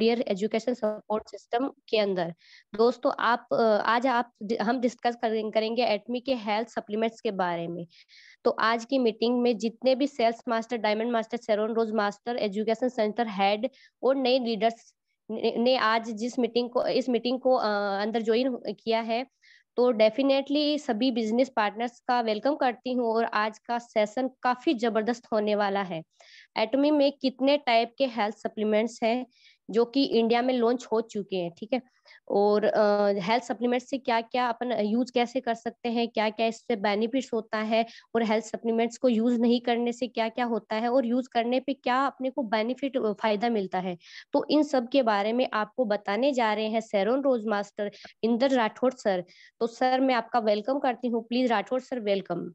Career education support system के अंदर। दोस्तों, आप आज आप हम डिस्कस करेंगे एटमी के हेल्थ सप्लीमेंट्स के बारे में। तो आज की मीटिंग में जितने भी sales master diamond master Sharon Rose master education centre head और नए लीडर्स ने आज जिस मीटिंग को, इस मीटिंग को अंदर ज्वाइन किया है तो डेफिनेटली सभी बिज़नेस पार्टनर्स का वेलकम करती हूँ और आज का सेशन काफ़ी ज़बरदस्त होने वाला है। एटमी में कितने टाइप के हेल्थ सप्लीमेंट्स हैं? जो कि इंडिया में लॉन्च हो चुके हैं, ठीक है? और हेल्थ सप्लीमेंट से क्या क्या अपन यूज़ कैसे कर सकते हैं? क्या क्या इससे बेनिफिट्स होता है? और हेल्थ सप्लीमेंट्स को यूज़ नहीं करने से क्या क्या होता है? और यूज़ करने पे क्या अपने को बेनिफिट फ़ायदा मिलता है? तो इन सब के बारे में आपको बताने जा रहे हैं Sharon Rose master Inder Rathore sir तो सर मैं आपका वेलकम करती हूँ। Please Rathore sir welcome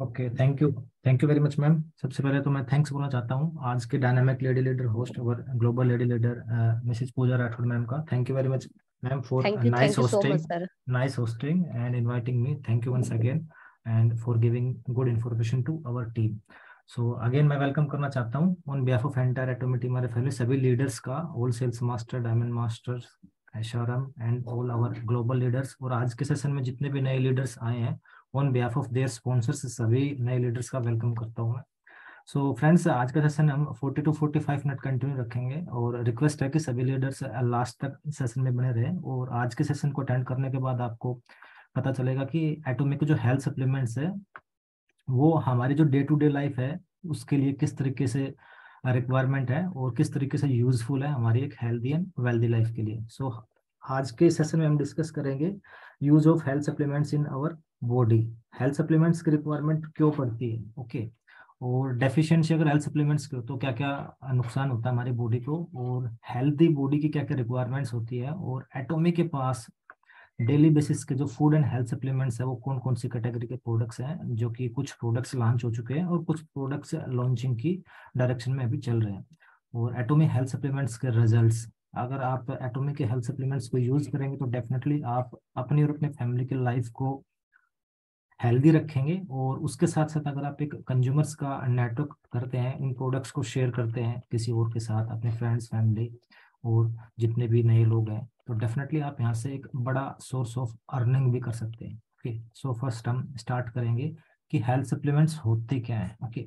okay thank you thank you very much ma'am सबसे पहले तो मैं थैंक्स बोलना चाहता हूँ। आज के डायनामिक लेडी लीडर होस्ट और global lady leader Mrs Pooja Rathore ma'am का। Thank you very much ma'am for nice hosting nice hosting and inviting me thank you once again and for giving good information to our team so again मैं welcome करना चाहता हूँ। On behalf of entire Atomy team हमारे family सभी leaders का whole sales master diamond masters एशरम and all our global leaders और आज के सेशन में जितने भी नए लीडर्स आए हैं on behalf of their sponsors सभी नए लीडर्स का वेलकम करता हूँ मैं। सो so, फ्रेंड्स आज का सेशन हम 40 टू 45 मिनट कंटिन्यू रखेंगे और रिक्वेस्ट है कि सभी लीडर्स लास्ट तक सेशन में बने रहें और आज के सेशन को अटेंड करने के बाद आपको पता चलेगा कि एटोमिक जो हेल्थ सप्लीमेंट्स है वो हमारी जो डे टू डे लाइफ है उसके लिए किस तरीके से रिक्वायरमेंट है और किस तरीके से यूजफुल है हमारी एक हेल्दी एंड वेल्दी लाइफ के लिए। सो so, आज के सेशन में हम डिस्कस करेंगे use of health supplements in our body health supplements की रिक्वायरमेंट क्यों पड़ती है? ओके. और डेफिशिएंसी अगर हेल्थ सप्लीमेंट्स की तो क्या क्या नुकसान होता है हमारी बॉडी को? और हेल्थी बॉडी की क्या क्या रिक्वायरमेंट्स होती है? और एटोमी के पास डेली बेसिस के जो फ़ूड एंड हेल्थ सप्लीमेंट्स है, वो कौन कौन सी कैटेगरी के प्रोडक्ट्स हैं, जो कि कुछ प्रोडक्ट्स लॉन्च हो चुके हैं और कुछ प्रोडक्ट्स लॉन्चिंग की डायरेक्शन में अभी चल रहे हैं। और एटोमी हेल्थ सप्लीमेंट्स के रिजल्ट्स अगर आप एटोमी के हेल्थ सप्लीमेंट्स को यूज़ करेंगे तो डेफिनेटली आप अपनी और अपने फैमिली की लाइफ को हेल्दी रखेंगे और उसके साथ साथ अगर आप एक कंज्यूमर्स का नेटवर्क करते हैं, इन प्रोडक्ट्स को शेयर करते हैं किसी और के साथ, अपने फ्रेंड्स फैमिली और जितने भी नए लोग हैं तो डेफिनेटली आप यहाँ से एक बड़ा सोर्स ऑफ़ अर्निंग भी कर सकते हैं ओके सो फ़र्स्ट हम स्टार्ट करेंगे कि हेल्थ सप्लीमेंट्स होते क्या हैं ओके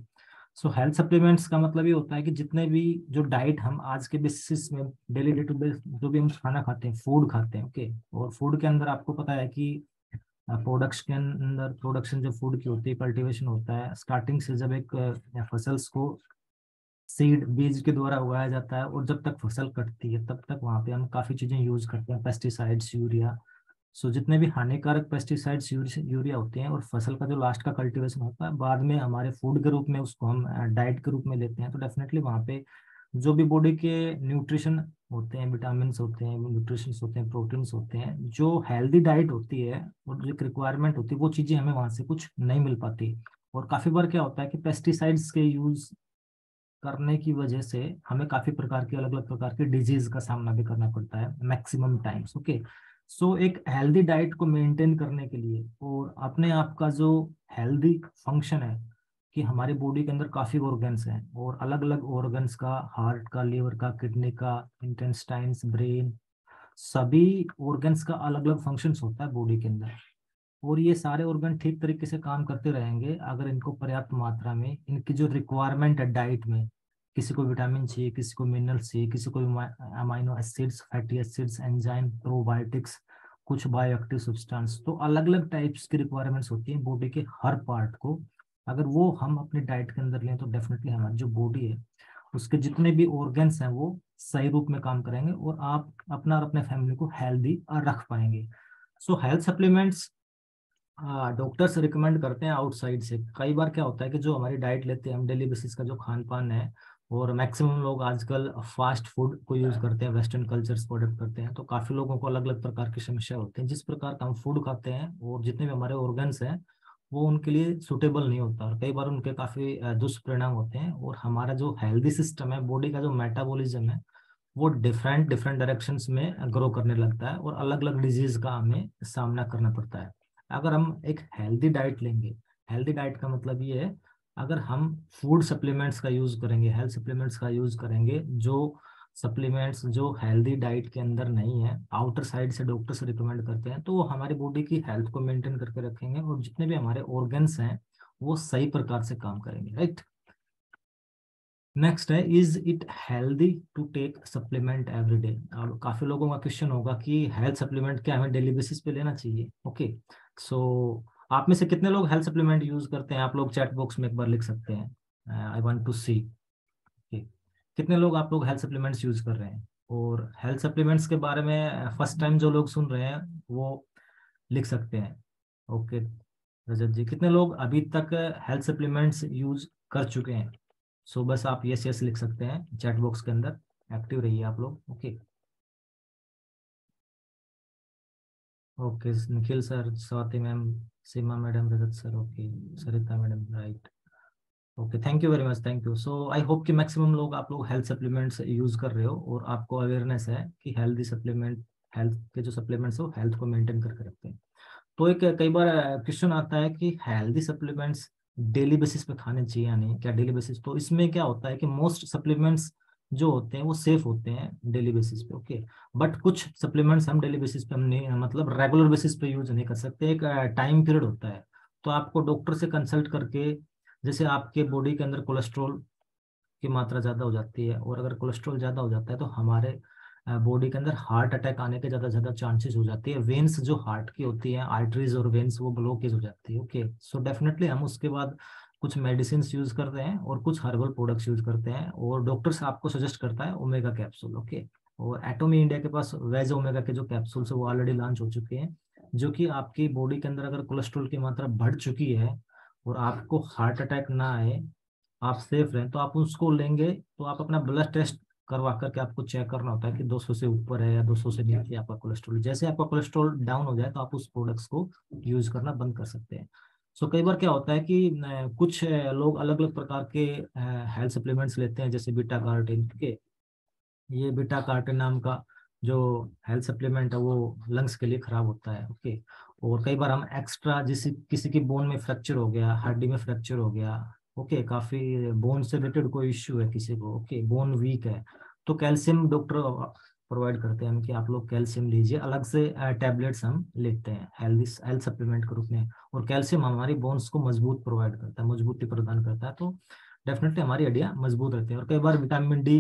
सो हेल्थ सप्लीमेंट्स का मतलब ये होता है कि जितने भी जो डाइट हम आज के बेसिस में डेली डे टू डे जो भी हम खाना खाते हैं फ़ूड खाते हैं ओके okay? और फ़ूड के अंदर आपको पता है कि प्रोडक्ट्स के अंदर प्रोडक्शन जो फ़ूड की होती है कल्टीवेशन होता है स्टार्टिंग से जब एक फसल्स को सीड बीज के द्वारा उगाया जाता है और जब तक फ़सल कटती है, तब तक वहाँ पे हम काफ़ी चीज़ें यूज़ करते हैं पेस्टिसाइड्स यूरिया सो जितने भी हानिकारक पेस्टिसाइड्स यूरिया होते हैं और फ़सल का जो लास्ट का कल्टीवेशन होता है, बाद में हमारे फ़ूड के रूप में उसको हम डाइट के रूप में लेते हैं तो डेफिनेटली वहाँ पे जो भी बॉडी के न्यूट्रिशन होते हैं विटामिन होते हैं न्यूट्रिशन होते हैं प्रोटीन्स होते हैं, जो हेल्दी डाइट होती है और जो रिक्वायरमेंट होती है, वो चीज़ें हमें वहाँ से कुछ नहीं मिल पाती। और काफ़ी बार क्या होता है कि पेस्टिसाइड्स के यूज़ करने की वजह से हमें काफ़ी प्रकार की अलग अलग प्रकार की डिज़ीज़ का सामना भी करना पड़ता है मैक्सिमम टाइम्स ओके सो एक हेल्दी डाइट को मेंटेन करने के लिए और अपने आप का जो हेल्दी फ़ंक्शन है कि हमारे बॉडी के अंदर काफ़ी ऑर्गन्स हैं और अलग अलग ऑर्गन्स का हार्ट का लीवर का किडनी का इंटेस्टाइन्स ब्रेन सभी ऑर्गन्स का अलग अलग फ़ंक्शंस होता है बॉडी के अंदर। और ये सारे ऑर्गन ठीक तरीके से काम करते रहेंगे अगर इनको पर्याप्त मात्रा में, इनकी जो रिक्वायरमेंट है डाइट में, किसी को विटामिन चाहिए किसी को मिनरल चाहिए किसी को amino acids fatty acids enzyme probiotics कुछ बायोएक्टिव सब्सटेंस तो अलग अलग टाइप्स की रिक्वायरमेंट्स होती हैं बॉडी के हर पार्ट को। अगर वो हम अपनी डाइट के अंदर लें तो डेफिनेटली हमारी जो बॉडी है उसके जितने भी ऑर्गन्स हैं वो सही रूप में काम करेंगे और आप अपना और अपने फैमिली को हेल्दी रख पाएँगे। So health supplements doctors recommend करते हैं आउटसाइड से। कई बार क्या होता है कि जो हमारी डाइट लेते हैं हम डेली बेसिस का जो खान पान है और मैक्सिमम लोग आजकल फास्ट फ़ूड को यूज़ करते हैं वेस्टर्न कल्चर्स को अडोप्ट करते हैं तो काफ़ी लोगों को अलग अलग प्रकार की समस्या होती है। जिस प्रकार का हम फ़ूड खाते हैं और जितने भी हमारे ऑर्गन्स हैं वो उनके लिए सुटेबल नहीं होता और कई बार उनके काफ़ी दुष्परिणाम होते हैं और हमारा जो हेल्दी सिस्टम है बॉडी का जो मेटाबॉलिज्म है, वो डिफरेंट डिफरेंट डायरेक्शन में ग्रो करने लगता है और अलग अलग डिज़ीज़ का हमें सामना करना पड़ता है। अगर हम एक हेल्दी डाइट लेंगे हेल्दी डाइट का मतलब ये है, अगर हम फ़ूड सप्लीमेंट्स का यूज़ करेंगे हेल्थ सप्लीमेंट्स का यूज़ करेंगे, जो सप्लीमेंट्स जो हेल्दी डाइट के अंदर नहीं है आउटर साइड से डॉक्टर से रिकमेंड करते हैं तो वो हमारी बॉडी की हेल्थ को मेंटेन करके रखेंगे और जितने भी हमारे ऑर्गन्स हैं वो सही प्रकार से काम करेंगे राइट नेक्स्ट है is it healthy to take supplement every day अब काफ़ी लोगों का क्वेश्चन होगा कि हेल्थ सप्लीमेंट क्या हमें डेली बेसिस पे लेना चाहिए? ओके. सो so, आप में से कितने लोग हेल्थ सप्लीमेंट यूज़ करते हैं? आप लोग चैट बॉक्स में एक बार लिख सकते हैं। आई वॉन्ट टू सी कितने लोग आप लोग हेल्थ सप्लीमेंट्स यूज़ कर रहे हैं? और हेल्थ सप्लीमेंट्स के बारे में फ़र्स्ट टाइम जो लोग सुन रहे हैं वो लिख सकते हैं। ओके रजत जी कितने लोग अभी तक हेल्थ सप्लीमेंट्स यूज़ कर चुके हैं? सो so, बस आप यस यस लिख सकते हैं चैट बॉक्स के अंदर। एक्टिव रहिए आप लोग okay okay Nikhil sir Swati ma'am Seema madam Rajat sir okay Sarita madam right okay thank you very much thank you so I hope कि मैक्सिमम लोग आप लोग हेल्थ सप्लीमेंट्स यूज़ कर रहे हो और आपको अवेयरनेस है कि हेल्थी सप्लीमेंट हेल्थ के जो सप्लीमेंट्स है वो हेल्थ को मेंटेन करके रखते हैं। तो एक कई बार क्वेश्चन आता है कि हेल्दी सप्लीमेंट्स डेली बेसिस पे खाने चाहिए या नहीं? क्या डेली बेसिस तो इसमें क्या होता है कि मोस्ट सप्लीमेंट्स जो होते हैं वो सेफ़ होते हैं डेली बेसिस पे ओके बट कुछ सप्लीमेंट्स हम डेली बेसिस पे हम नहीं मतलब रेगुलर बेसिस पे यूज़ नहीं कर सकते। एक टाइम पीरियड होता है। तो आपको डॉक्टर से कंसल्ट करके जैसे आपके बॉडी के अंदर कोलेस्ट्रॉल की मात्रा ज़्यादा हो जाती है और अगर कोलेस्ट्रॉल ज़्यादा हो जाता है तो हमारे बॉडी के अंदर हार्ट अटैक आने के ज़्यादा ज़्यादा चांसेस हो जाती है। वेन्स जो हार्ट की होती है आर्टरीज और वेन्स वो ब्लॉकेज हो जाती है ओके सो डेफिनेटली हम उसके बाद कुछ मेडिसिन यूज़ करते हैं और कुछ हर्बल प्रोडक्ट्स यूज़ करते हैं और डॉक्टर्स आपको सजेस्ट करता है ओमेगा कैप्सूल ओके और एटोमी इंडिया के पास वेज ओमेगा के जो कैप्सूल्स है वो ऑलरेडी लॉन्च हो चुके हैं, जो कि आपकी बॉडी के अंदर अगर कोलेस्ट्रॉल की मात्रा बढ़ चुकी है और आपको हार्ट अटैक ना आए आप सेफ़ रहें तो आप उसको लेंगे तो आप अपना ब्लड टेस्ट करवा करके आपको चेक करना होता है कि 200 से ऊपर है या 200 से नीचे आपका कोलेस्ट्रॉल जैसे आपका कोलेस्ट्रॉल डाउन हो जाए तो आप उस प्रोडक्ट्स को यूज़ करना बंद कर सकते हैं। सो so, कई बार क्या होता है कि कुछ लोग अलग अलग प्रकार के हेल्थ सप्लीमेंट्स लेते हैं जैसे बीटा कार्टिन के ये बीटा कार्टिन नाम का जो हेल्थ सप्लीमेंट है वो लंग्स के लिए खराब होता है ओके? और कई बार हम एक्स्ट्रा जिस किसी की बोन में फ्रैक्चर हो गया हड्डी में फ्रैक्चर हो गया ओके okay, काफ़ी बोन से रिलेटेड कोई इश्यू है किसी को ओके बोन वीक है तो कैल्शियम डॉक्टर प्रोवाइड करते हैं कि आप लोग कैल्शियम लीजिए अलग से टैबलेट्स हम लेते हैं हेल्दी हेल्थ सप्लीमेंट के रूप में और कैल्शियम हमारी बोन्स को मज़बूत प्रोवाइड करता है मजबूती प्रदान करता है तो डेफिनेटली हमारी हड्डियाँ मज़बूत रहती है और कई बार विटामिन डी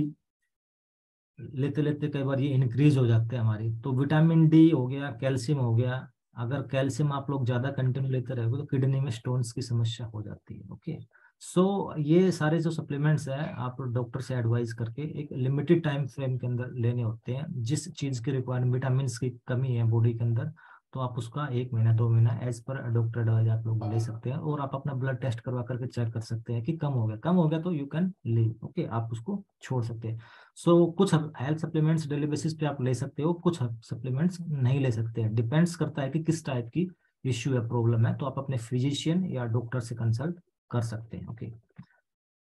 लेते लेते कई बार ये इंक्रीज हो जाते हैं हमारी तो विटामिन डी हो गया कैल्शियम हो गया अगर कैल्शियम आप लोग ज़्यादा कंटिन्यू लेते रहोगे तो किडनी में स्टोन्स की समस्या हो जाती है ओके? सो so, ये सारे जो सप्लीमेंट्स है आप डॉक्टर से एडवाइस करके एक लिमिटेड टाइम फ्रेम के अंदर लेने होते हैं। जिस चीज़ की रिक्वायरमेंट विटामिन की कमी है बॉडी के अंदर तो आप उसका एक महीना दो महीना एज पर डॉक्टर एडवाइज आप लोग ले सकते हैं और आप अपना ब्लड टेस्ट करवा करके चेक कर सकते हैं कि कम हो गया। कम हो गया तो यू कैन लीव ओके? आप उसको छोड़ सकते हैं। सो so, कुछ हेल्थ सप्लीमेंट्स डेली बेसिस पे आप ले सकते हो कुछ सप्लीमेंट्स नहीं ले सकते हैं। डिपेंड्स करता है कि किस टाइप की इश्यू है प्रॉब्लम है तो आप अपने फिजिशियन या डॉक्टर से कंसल्ट कर सकते हैं okay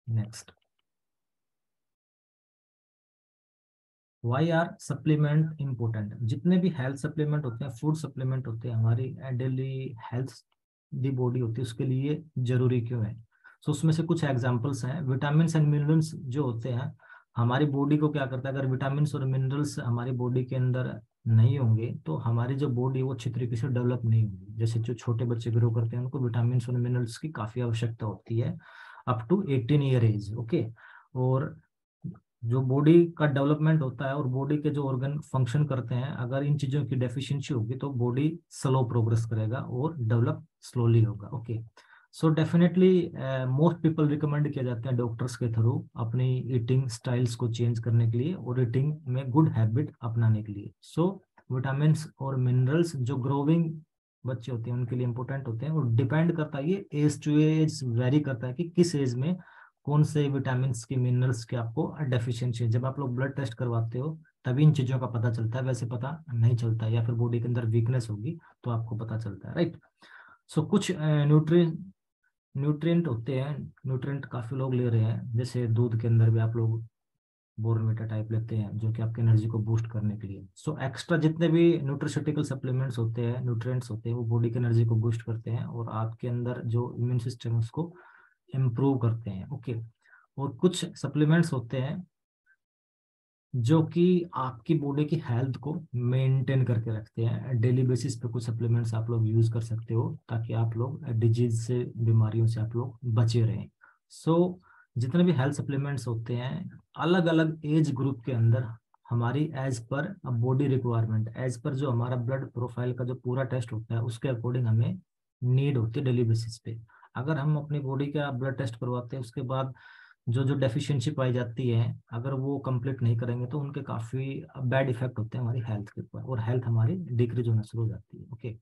next why are supplement important जितने भी हेल्थ सप्लीमेंट होते हैं फ़ूड सप्लीमेंट होते हैं हमारी डेली हेल्थ दी बॉडी होती है उसके लिए ज़रूरी क्यों है? सो so, उसमें से कुछ एग्जाम्पल्स हैं। विटामिन एंड मिनरल्स जो होते हैं हमारी बॉडी को क्या करता है? अगर विटामिन और मिनरल्स हमारी बॉडी के अंदर नहीं होंगे तो हमारी जो बॉडी वो अच्छी तरीके से डेवलप नहीं होगी। जैसे जो छोटे बच्चे ग्रो करते हैं, उनको विटामिन और मिनरल्स की काफ़ी आवश्यकता होती है up to eighteen year age okay और जो बॉडी का डेवलपमेंट होता है और बॉडी के जो ऑर्गन फ़ंक्शन करते हैं, अगर इन चीज़ों की डेफिशिएंसी होगी तो बॉडी स्लो प्रोग्रेस करेगा और डेवलप स्लोली होगा okay so definitely most people recommend किया जाते हैं डॉक्टर्स के थ्रू अपनी ईटिंग स्टाइल्स को चेंज करने के लिए और ईटिंग में गुड हैबिट अपनाने के लिए। सो विटामिन और मिनरल्स जो ग्रोविंग बच्चे होते हैं उनके लिए इंपॉर्टेंट होते हैं और डिपेंड करता है ये एज टू एज वेरी करता है कि किस एज में कौन से विटामिन की मिनरल्स की आपको डेफिशिएंसी है जब आप लोग ब्लड टेस्ट करवाते हो तभी इन चीज़ों का पता चलता है। वैसे पता नहीं चलता या फिर बॉडी के अंदर वीकनेस होगी तो आपको पता चलता है राइट सो so, कुछ न्यूट्रिएंट न्यूट्रिएंट होते हैं न्यूट्रिएंट काफ़ी लोग ले रहे हैं जैसे दूध के अंदर भी आप लोग बोर्नविटा टाइप लेते हैं जो कि आपकी एनर्जी को बूस्ट करने के लिए सो so, एक्स्ट्रा जितने भी न्यूट्रिशिटिकल सप्लीमेंट्स होते हैं न्यूट्रिएंट्स होते हैं वो बॉडी की एनर्जी को बूस्ट करते हैं और आपके अंदर जो इम्यून सिस्टम है उसको इम्प्रूव करते हैं ओके okay. और कुछ सप्लीमेंट्स होते हैं जो कि आपकी बॉडी की हेल्थ को मेंटेन करके रखते हैं। डेली बेसिस पे कुछ सप्लीमेंट्स आप लोग यूज़ कर सकते हो ताकि आप लोग डिज़ीज़ से बीमारियों से आप लोग बचे रहें। सो so, जितने भी हेल्थ सप्लीमेंट्स होते हैं अलग अलग एज ग्रुप के अंदर हमारी as per body requirement as per जो हमारा ब्लड प्रोफ़ाइल का जो पूरा टेस्ट होता है उसके अकॉर्डिंग हमें नीड होती है डेली बेसिस पे। अगर हम अपनी बॉडी का ब्लड टेस्ट करवाते हैं उसके बाद जो जो डेफिशिएंसी पाई जाती है, अगर वो कंप्लीट नहीं करेंगे तो उनके काफ़ी बैड इफ़ेक्ट होते हैं हमारी हेल्थ के ऊपर और हेल्थ हमारी डिक्रीज होना शुरू हो जाती है ओके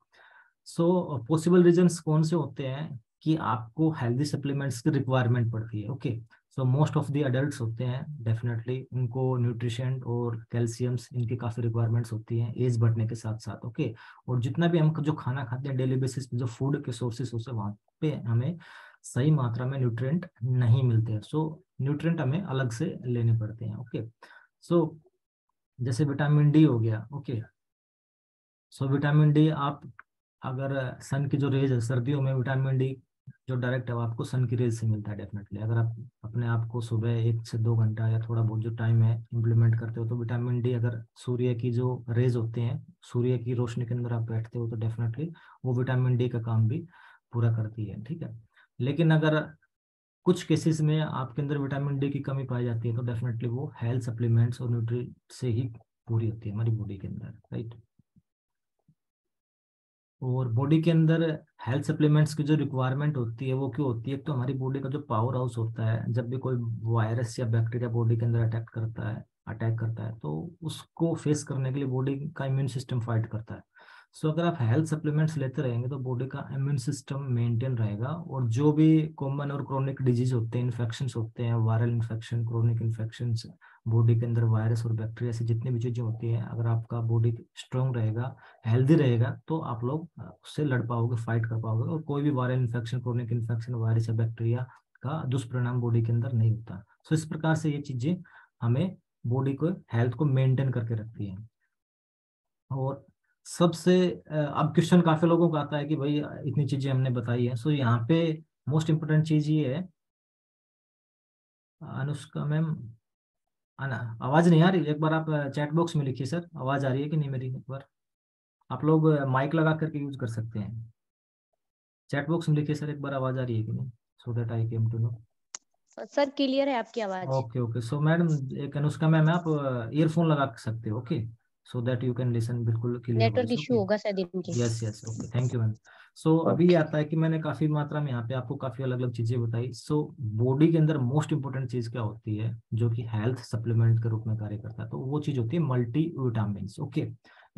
सो पॉसिबल रीजंस कौन से होते हैं कि आपको हेल्दी सप्लीमेंट्स की रिक्वायरमेंट पड़ती है okay so most of the adult होते हैं डेफिनेटली उनको न्यूट्रिशन और कैल्शियम्स इनकी काफ़ी रिक्वायरमेंट्स होती हैं एज बढ़ने के साथ साथ ओके okay? और जितना भी हम जो खाना खाते हैं डेली बेसिस पे, जो फ़ूड के सोर्सेस होते हैं, वहाँ पे हमें सही मात्रा में न्यूट्रिएंट नहीं मिलते हैं। सो न्यूट्रिएंट हमें अलग से लेने पड़ते हैं ओके सो जैसे विटामिन डी हो गया ओके सो विटामिन डी आप अगर सन की जो रेज है, सर्दियों में विटामिन डी जो डायरेक्ट है, वो आपको सन की रेज से मिलता है डेफिनेटली अगर आप अपने आप को सुबह एक से दो घंटा या थोड़ा बहुत जो टाइम है इम्प्लीमेंट करते हो तो विटामिन डी अगर सूर्य की जो रेज होते हैं, सूर्य की रोशनी के अंदर आप बैठते हो तो डेफिनेटली वो विटामिन डी का काम भी पूरा करती है, ठीक है? लेकिन अगर कुछ केसेस में आपके अंदर विटामिन डी की कमी पाई जाती है तो डेफिनेटली वो हेल्थ सप्लीमेंट्स और न्यूट्री से ही पूरी होती है हमारी बॉडी के अंदर राइट और बॉडी के अंदर हेल्थ सप्लीमेंट्स की जो रिक्वायरमेंट होती है, वो क्यों होती है? तो हमारी बॉडी का जो पावर हाउस होता है, जब भी कोई वायरस या बैक्टीरिया बॉडी के अंदर अटैक करता है अटैक करता है तो उसको फेस करने के लिए बॉडी का इम्यून सिस्टम फाइट करता है। सो अगर आप हेल्थ सप्लीमेंट्स लेते रहेंगे तो बॉडी का इम्यून सिस्टम मेंटेन रहेगा और जो भी कॉमन और क्रोनिक डिज़ीज़ होते हैं इन्फेक्शन होते हैं viral infection chronic infection body के अंदर वायरस और बैक्टीरिया से जितनी भी चीज़ें होती हैं, अगर आपका बॉडी स्ट्रॉन्ग रहेगा हेल्दी रहेगा तो आप लोग उससे लड़ पाओगे फाइट कर पाओगे और कोई भी viral infection chronic infection virus या बैक्टीरिया का दुष्परिणाम बॉडी के अंदर नहीं होता। सो इस प्रकार से ये चीज़ें हमें बॉडी को हेल्थ को मेंटेन करके रखती है। और सबसे अब क्वेश्चन काफ़ी लोगों का आता है कि भाई इतनी चीज़ें हमने बताई है। सो यहाँ पे मोस्ट इम्पोर्टेंट चीज़ ये है। अनुष्का मैम आना आवाज़ नहीं आ रही? एक बार आप चैट बॉक्स में लिखिए सर। आवाज़ आ रही है कि नहीं मेरी? एक बार। आप लोग माइक लगा करके यूज़ कर सकते हैं। चैट बॉक्स में लिखिए सर एक बार आवाज़ आ रही है कि नहीं? So that I came to know sir clear है आपकी आवाज़। ओके ओके सो मैडम एक अनुष्का मैम आप ईयरफोन लगा सकते हो okay okay? So that you can listen बिल्कुल नेटवर्क इशू होगा शायद इनके yes yes okay thank you ma'am so अभी आता है कि मैंने काफ़ी मात्रा में यहाँ पे आपको काफ़ी अलग अलग चीज़ें बताई। सो बॉडी के अंदर मोस्ट इंपोर्टेंट चीज़ क्या होती है? जो कि हेल्थ सप्लीमेंट के रूप में कार्य करता है तो वो चीज़ होती है multivitamin okay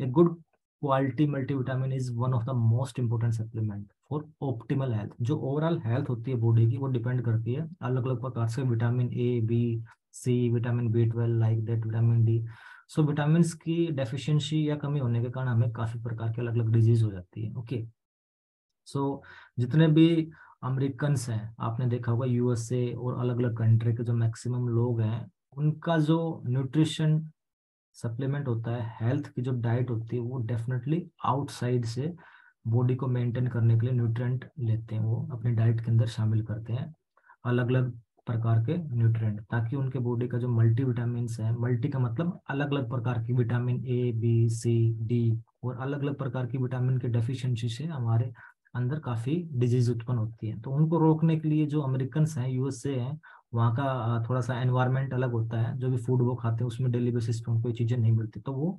a good quality multivitamin is one of the most important supplement for optimal health जो ओवरऑल हेल्थ होती है बॉडी की वो डिपेंड करती है अलग अलग प्रकार से vitamin A B C vitamin B twelve like that vitamin D so vitamin की डेफिशिएंसी या कमी होने के कारण हमें काफ़ी प्रकार के अलग अलग डिज़ीज़ हो जाती है ओके सो जितने भी अमेरिकन हैं, आपने देखा होगा यूएसए और अलग अलग कंट्री के जो मैक्सिमम लोग हैं, उनका जो न्यूट्रिशन सप्लीमेंट होता है हेल्थ की जो डाइट होती है, वो डेफिनेटली आउटसाइड से बॉडी को मेंटेन करने के लिए न्यूट्रेंट लेते हैं, वो अपनी डाइट के अंदर शामिल करते हैं। अलग अलग प्रकार के न्यूट्रिएंट ताकि उनके बॉडी का जो मल्टी विटामिन है मल्टी का मतलब अलग अलग प्रकार की vitamin A B C D और अलग अलग प्रकार की विटामिन के डेफिशिएंसी से हमारे अंदर काफ़ी डिज़ीज़ उत्पन्न होती है। तो उनको रोकने के लिए जो अमेरिकन हैं यूएसए हैं, वहाँ का थोड़ा सा एनवायरमेंट अलग होता है। जो भी फ़ूड वो खाते हैं, उसमें डेली बेसिस पे उनको ये चीज़ें नहीं मिलती तो वो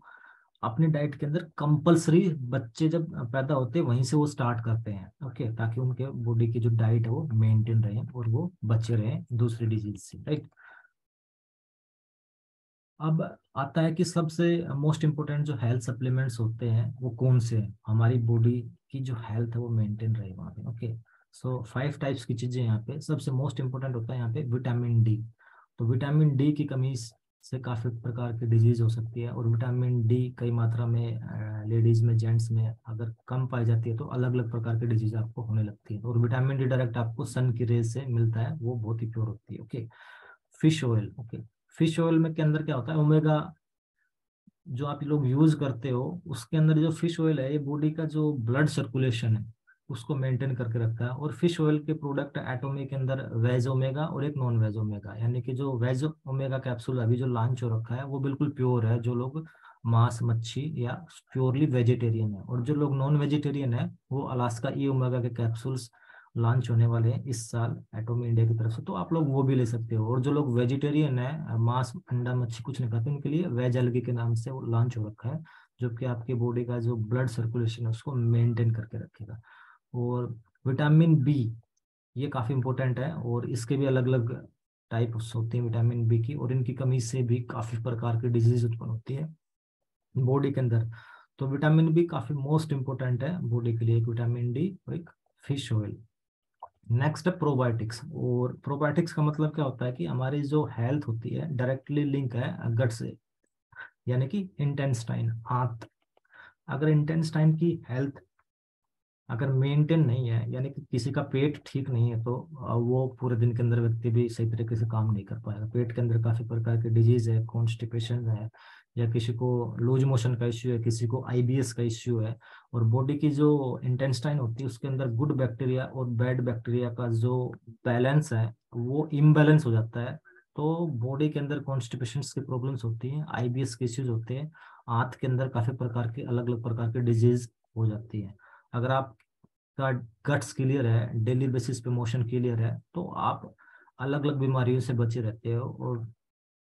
अपनी डाइट के अंदर कंपलसरी बच्चे जब पैदा होते हैं, वहीं से वो स्टार्ट करते हैं ओके ताकि उनके बॉडी की जो डाइट है, वो मेंटेन रहे और वो बचे रहे दूसरी डिज़ीज़ से राइट अब आता है कि सबसे मोस्ट इम्पोर्टेंट जो हेल्थ सप्लीमेंट्स होते हैं, वो कौन से हैं? हमारी बॉडी की जो हेल्थ है, वो मेंटेन रहे वहाँ पे ओके सो फाइव टाइप्स की चीज़ें यहाँ पे। सबसे मोस्ट इम्पोर्टेंट होता है यहाँ पे विटामिन डी तो विटामिन डी की कमी से काफ़ी प्रकार की डिज़ीज़ हो सकती है और विटामिन डी कई मात्रा में लेडीज़ में जेंट्स में अगर कम पाई जाती है तो अलग अलग प्रकार की डिज़ीज़ आपको होने लगती है। और विटामिन डी डायरेक्ट आपको सन की रेज से मिलता है, वो बहुत ही प्योर होती है okay fish oil okay fish oil में के अंदर क्या होता है? ओमेगा जो आप लोग यूज़ करते हो, उसके अंदर जो फ़िश ऑयल है, ये बॉडी का जो ब्लड सर्कुलेशन है उसको मेंटेन करके रखता है और फ़िश ऑयल के प्रोडक्ट एटोमी के अंदर वेज ओमेगा और एक नॉन वेज ओमेगा, यानी कि जो वेज ओमेगा कैप्सूल अभी जो लॉन्च हो रखा है वो बिल्कुल प्योर है, जो लोग मांस, मच्छी या प्योरली वेजिटेरियन है और जो लोग नॉन वेजिटेरियन है वो अलास्का ई ओमेगा के कैप्सूल्स लॉन्च होने वाले हैं इस साल एटोमी इंडिया की तरफ़ से। तो आप लोग वो भी ले सकते हो और जो लोग वेजिटेरियन है, मांस, अंडा, मच्छी कुछ नहीं खाते, उनके लिए वेज अलगी के नाम से वो लॉन्च हो रखा है जो कि आपकी बॉडी का जो ब्लड सर्कुलेशन है उसको मेंटेन करके रखेगा। और विटामिन बी ये काफ़ी इंपॉर्टेंट है और इसके भी अलग अलग टाइप्स होती हैं विटामिन बी की और इनकी कमी से भी काफ़ी प्रकार की डिज़ीज़ उत्पन्न होती है बॉडी के अंदर। तो विटामिन बी काफ़ी मोस्ट इंपॉर्टेंट है बॉडी के लिए, एक विटामिन डी और एक फ़िश ऑयल नेक्स्ट है प्रोबायोटिक्स और प्रोबायोटिक्स का मतलब क्या होता है कि हमारी जो हेल्थ होती है डायरेक्टली लिंक है गट से, यानी कि इंटेंस्टाइन हाथ। अगर इंटेंस्टाइन की हेल्थ अगर मेंटेन नहीं है, यानी कि किसी का पेट ठीक नहीं है तो वो पूरे दिन के अंदर व्यक्ति भी सही तरीके से काम नहीं कर पाएगा। पेट के अंदर काफ़ी प्रकार के डिज़ीज़ है कॉन्स्टिपेशन है, या किसी को लूज मोशन का इश्यू है, किसी को आईबीएस का इश्यू है, और बॉडी की जो इंटेंस्टाइन होती है, उसके अंदर गुड बैक्टीरिया और बैड बैक्टीरिया का जो बैलेंस है, वो इम्बैलेंस हो जाता है। तो बॉडी के अंदर कॉन्स्टिपेशन की प्रॉब्लम्स होती हैं आईबीएस के इश्यूज़ होते हैं, आंत के अंदर काफ़ी प्रकार के अलग अलग प्रकार के डिज़ीज़ हो जाती है। अगर आप का गट्स क्लियर है डेली बेसिस पे मोशन क्लियर है तो आप अलग अलग बीमारियों से बचे रहते हो और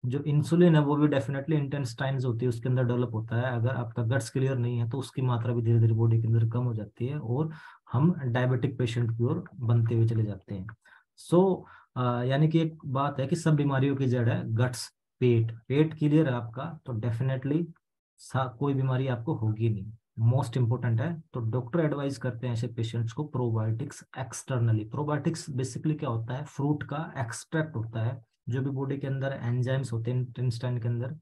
जो इंसुलिन है वो भी डेफिनेटली इंटेंस्टाइन्स होती है उसके अंदर डेवलप होता है। अगर आपका गट्स क्लियर नहीं है तो उसकी मात्रा भी धीरे धीरे बॉडी के अंदर कम हो जाती है और हम डायबिटिक पेशेंट की ओर बनते हुए चले जाते हैं। सो so, यानी कि एक बात है कि सब बीमारियों की जड़ है गट्स पेट। पेट क्लियर है आपका तो डेफिनेटली कोई बीमारी आपको होगी नहीं। मोस्ट इंपोर्टेंट है तो डॉक्टर एडवाइज करते हैं ऐसे पेशेंट्स को प्रोबायोटिक्स एक्सटर्नली प्रोबायोटिक्स बेसिकली क्या होता है? फ्रूट का एक्सट्रैक्ट होता है, जो भी बॉडी के अंदर एंजाइम्स होते हैं इंटेस्टाइन के अंदर,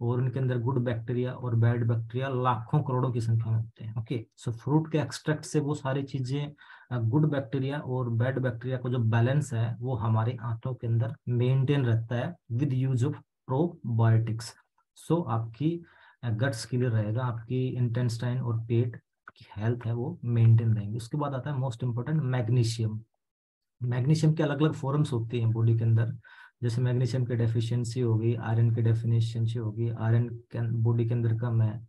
और उनके अंदर गुड बैक्टीरिया और बैड बैक्टीरिया लाखों करोड़ों की संख्या में होते हैं ओके सो फ्रूट के एक्सट्रैक्ट से वो सारी चीज़ें गुड बैक्टीरिया और बैड बैक्टीरिया का जो बैलेंस है, वो हमारे आंतों के अंदर मेंटेन रहता है with use of probiotics so आपकी गट्स क्लियर रहेगा आपकी इंटेस्टाइन और पेट की हेल्थ है वो मेंटेन रहेंगे। उसके बाद आता है मोस्ट इंपॉर्टेंट मैग्नीशियम मैग्नीशियम के अलग अलग फॉर्म्स होते हैं बॉडी के अंदर। जैसे मैग्नीशियम की डेफिशिएंसी होगी आयरन की डेफिशिएंसी होगी आयरन बॉडी के अंदर कम है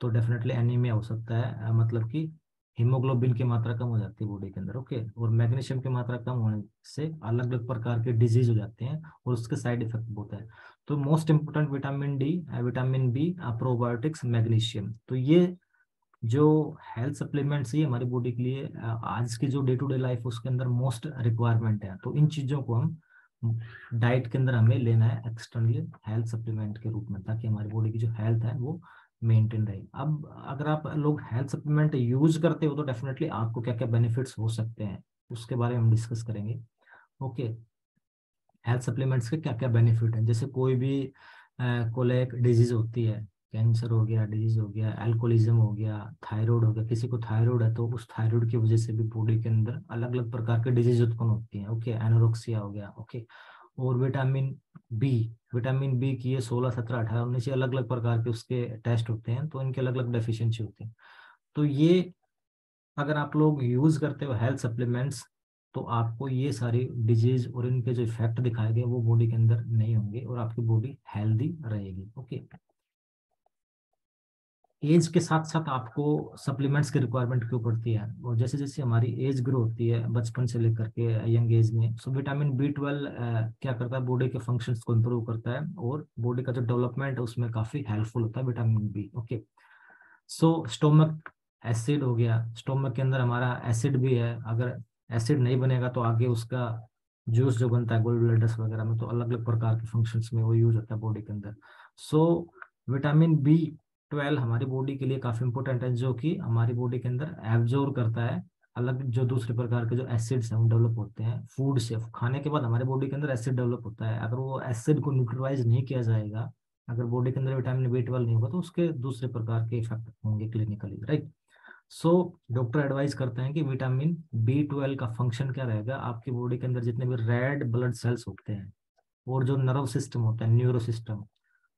तो डेफिनेटली एनीमिया हो सकता है मतलब कि हीमोग्लोबिन की मात्रा कम हो जाती है बॉडी के अंदर, ओके? और मैग्नीशियम की मात्रा कम होने से अलग अलग प्रकार के डिज़ीज़ हो जाते हैं और उसके साइड इफ़ेक्ट होता है। तो most important vitamin D vitamin B probiotics, magnesium. तो ये जो हेल्थ सप्लीमेंट्स ही हमारी बॉडी के लिए आज की जो डे टू डे लाइफ उसके अंदर मोस्ट रिक्वायरमेंट है। तो इन चीज़ों को हम डाइट के अंदर हमें लेना है एक्सटर्नली हेल्थ सप्लीमेंट के रूप में, ताकि हमारी बॉडी की जो हेल्थ है वो मेंटेन रहे। अब अगर आप लोग हेल्थ सप्लीमेंट यूज़ करते हो तो डेफिनेटली आपको क्या क्या बेनिफिट्स हो सकते हैं, उसके बारे में हम डिस्कस करेंगे। ओके हेल्थ सप्लीमेंट्स के क्या क्या बेनिफिट है? जैसे कोई भी कोलेक डिज़ीज़ होती है कैंसर हो गया डिज़ीज़ हो गया एल्कोलिज्म हो गया थायराइड हो गया, किसी को थायराइड है तो उस थायराइड की वजह से भी बॉडी के अंदर अलग अलग प्रकार के डिज़ीज़ उत्पन्न होती हैं। ओके एनोरोक्सिया हो गया ओके और विटामिन बी विटामिन बी की ये सोलह, सत्रह, अठारह, उन्नीस अलग अलग प्रकार के उसके टेस्ट होते हैं तो इनके अलग अलग डेफिशिएंसी होती है। तो ये अगर आप लोग यूज़ करते हो हेल्थ सप्लीमेंट्स तो आपको ये सारी डिज़ीज़ और इनके जो इफ़ेक्ट दिखाए गए, वो बॉडी के अंदर नहीं होंगे और आपकी बॉडी हेल्दी रहेगी ओके एज के साथ साथ आपको सप्लीमेंट्स की रिक्वायरमेंट क्यों पड़ती है? और जैसे जैसे हमारी एज ग्रो होती है, बचपन से लेकर के यंग एज में सो विटामिन बी ट्वेल्व क्या करता है? बॉडी के फ़ंक्शंस को इम्प्रूव करता है और बॉडी का जो डेवलपमेंट है, उसमें काफ़ी हेल्पफुल होता है vitamin B okay so stomach acid हो गया। स्टोमक के अंदर हमारा एसिड भी है। अगर एसिड नहीं बनेगा तो आगे उसका जूस जो बनता है गोल्ड ब्लडर्स वगैरह में तो अलग अलग प्रकार के फ़ंक्शंस में वो यूज़ होता है बॉडी के अंदर। सो विटामिन बी ट्वेल्व हमारी बॉडी के लिए काफ़ी इंपॉर्टेंट है, जो कि हमारी बॉडी के अंदर एब्जॉर्व करता है अलग जो दूसरे प्रकार के जो एसिड्स हैं, वो डेवलप होते हैं फ़ूड से। खाने के बाद हमारे बॉडी के अंदर एसिड डेवलप होता है। अगर वो एसिड को न्यूट्रलाइज नहीं किया जाएगा, अगर बॉडी के अंदर विटामिन बी ट्वेल्व नहीं होगा तो उसके दूसरे प्रकार के इफ़ेक्ट होंगे clinically right so doctor advice करते हैं कि विटामिन बी ट्वेल्व का फ़ंक्शन क्या रहेगा? आपकी बॉडी के अंदर जितने भी रेड ब्लड सेल्स होते हैं, और जो नर्व सिस्टम होता है न्यूरो सिस्टम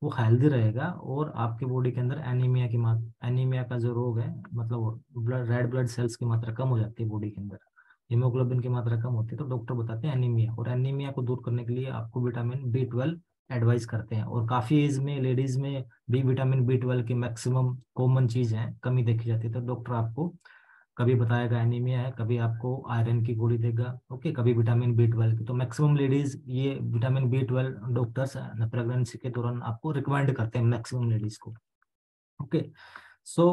वो हेल्दी रहेगा और आपके बॉडी के अंदर एनीमिया की मात्रा एनीमिया का जो रोग है मतलब ब्लड रेड ब्लड सेल्स की मात्रा कम हो जाती है बॉडी के अंदर। हीमोग्लोबिन की मात्रा कम होती है तो डॉक्टर बताते हैं एनीमिया और एनीमिया को दूर करने के लिए आपको विटामिन बी ट्वेल्व एडवाइस करते हैं और काफ़ी एज में लेडीज़ में बी विटामिन बी ट्वेल्व की मैक्सिमम कॉमन चीज़ है, कमी देखी जाती है तो डॉक्टर आपको कभी बताएगा एनीमिया है, कभी आपको आयरन की गोली देगा ओके कभी विटामिन बी ट्वेल्व की। तो मैक्सिमम लेडीज़ ये vitamin B twelve doctors pregnancy के दौरान आपको रिकमेंड करते हैं मैक्सिमम लेडीज़ को ओके सो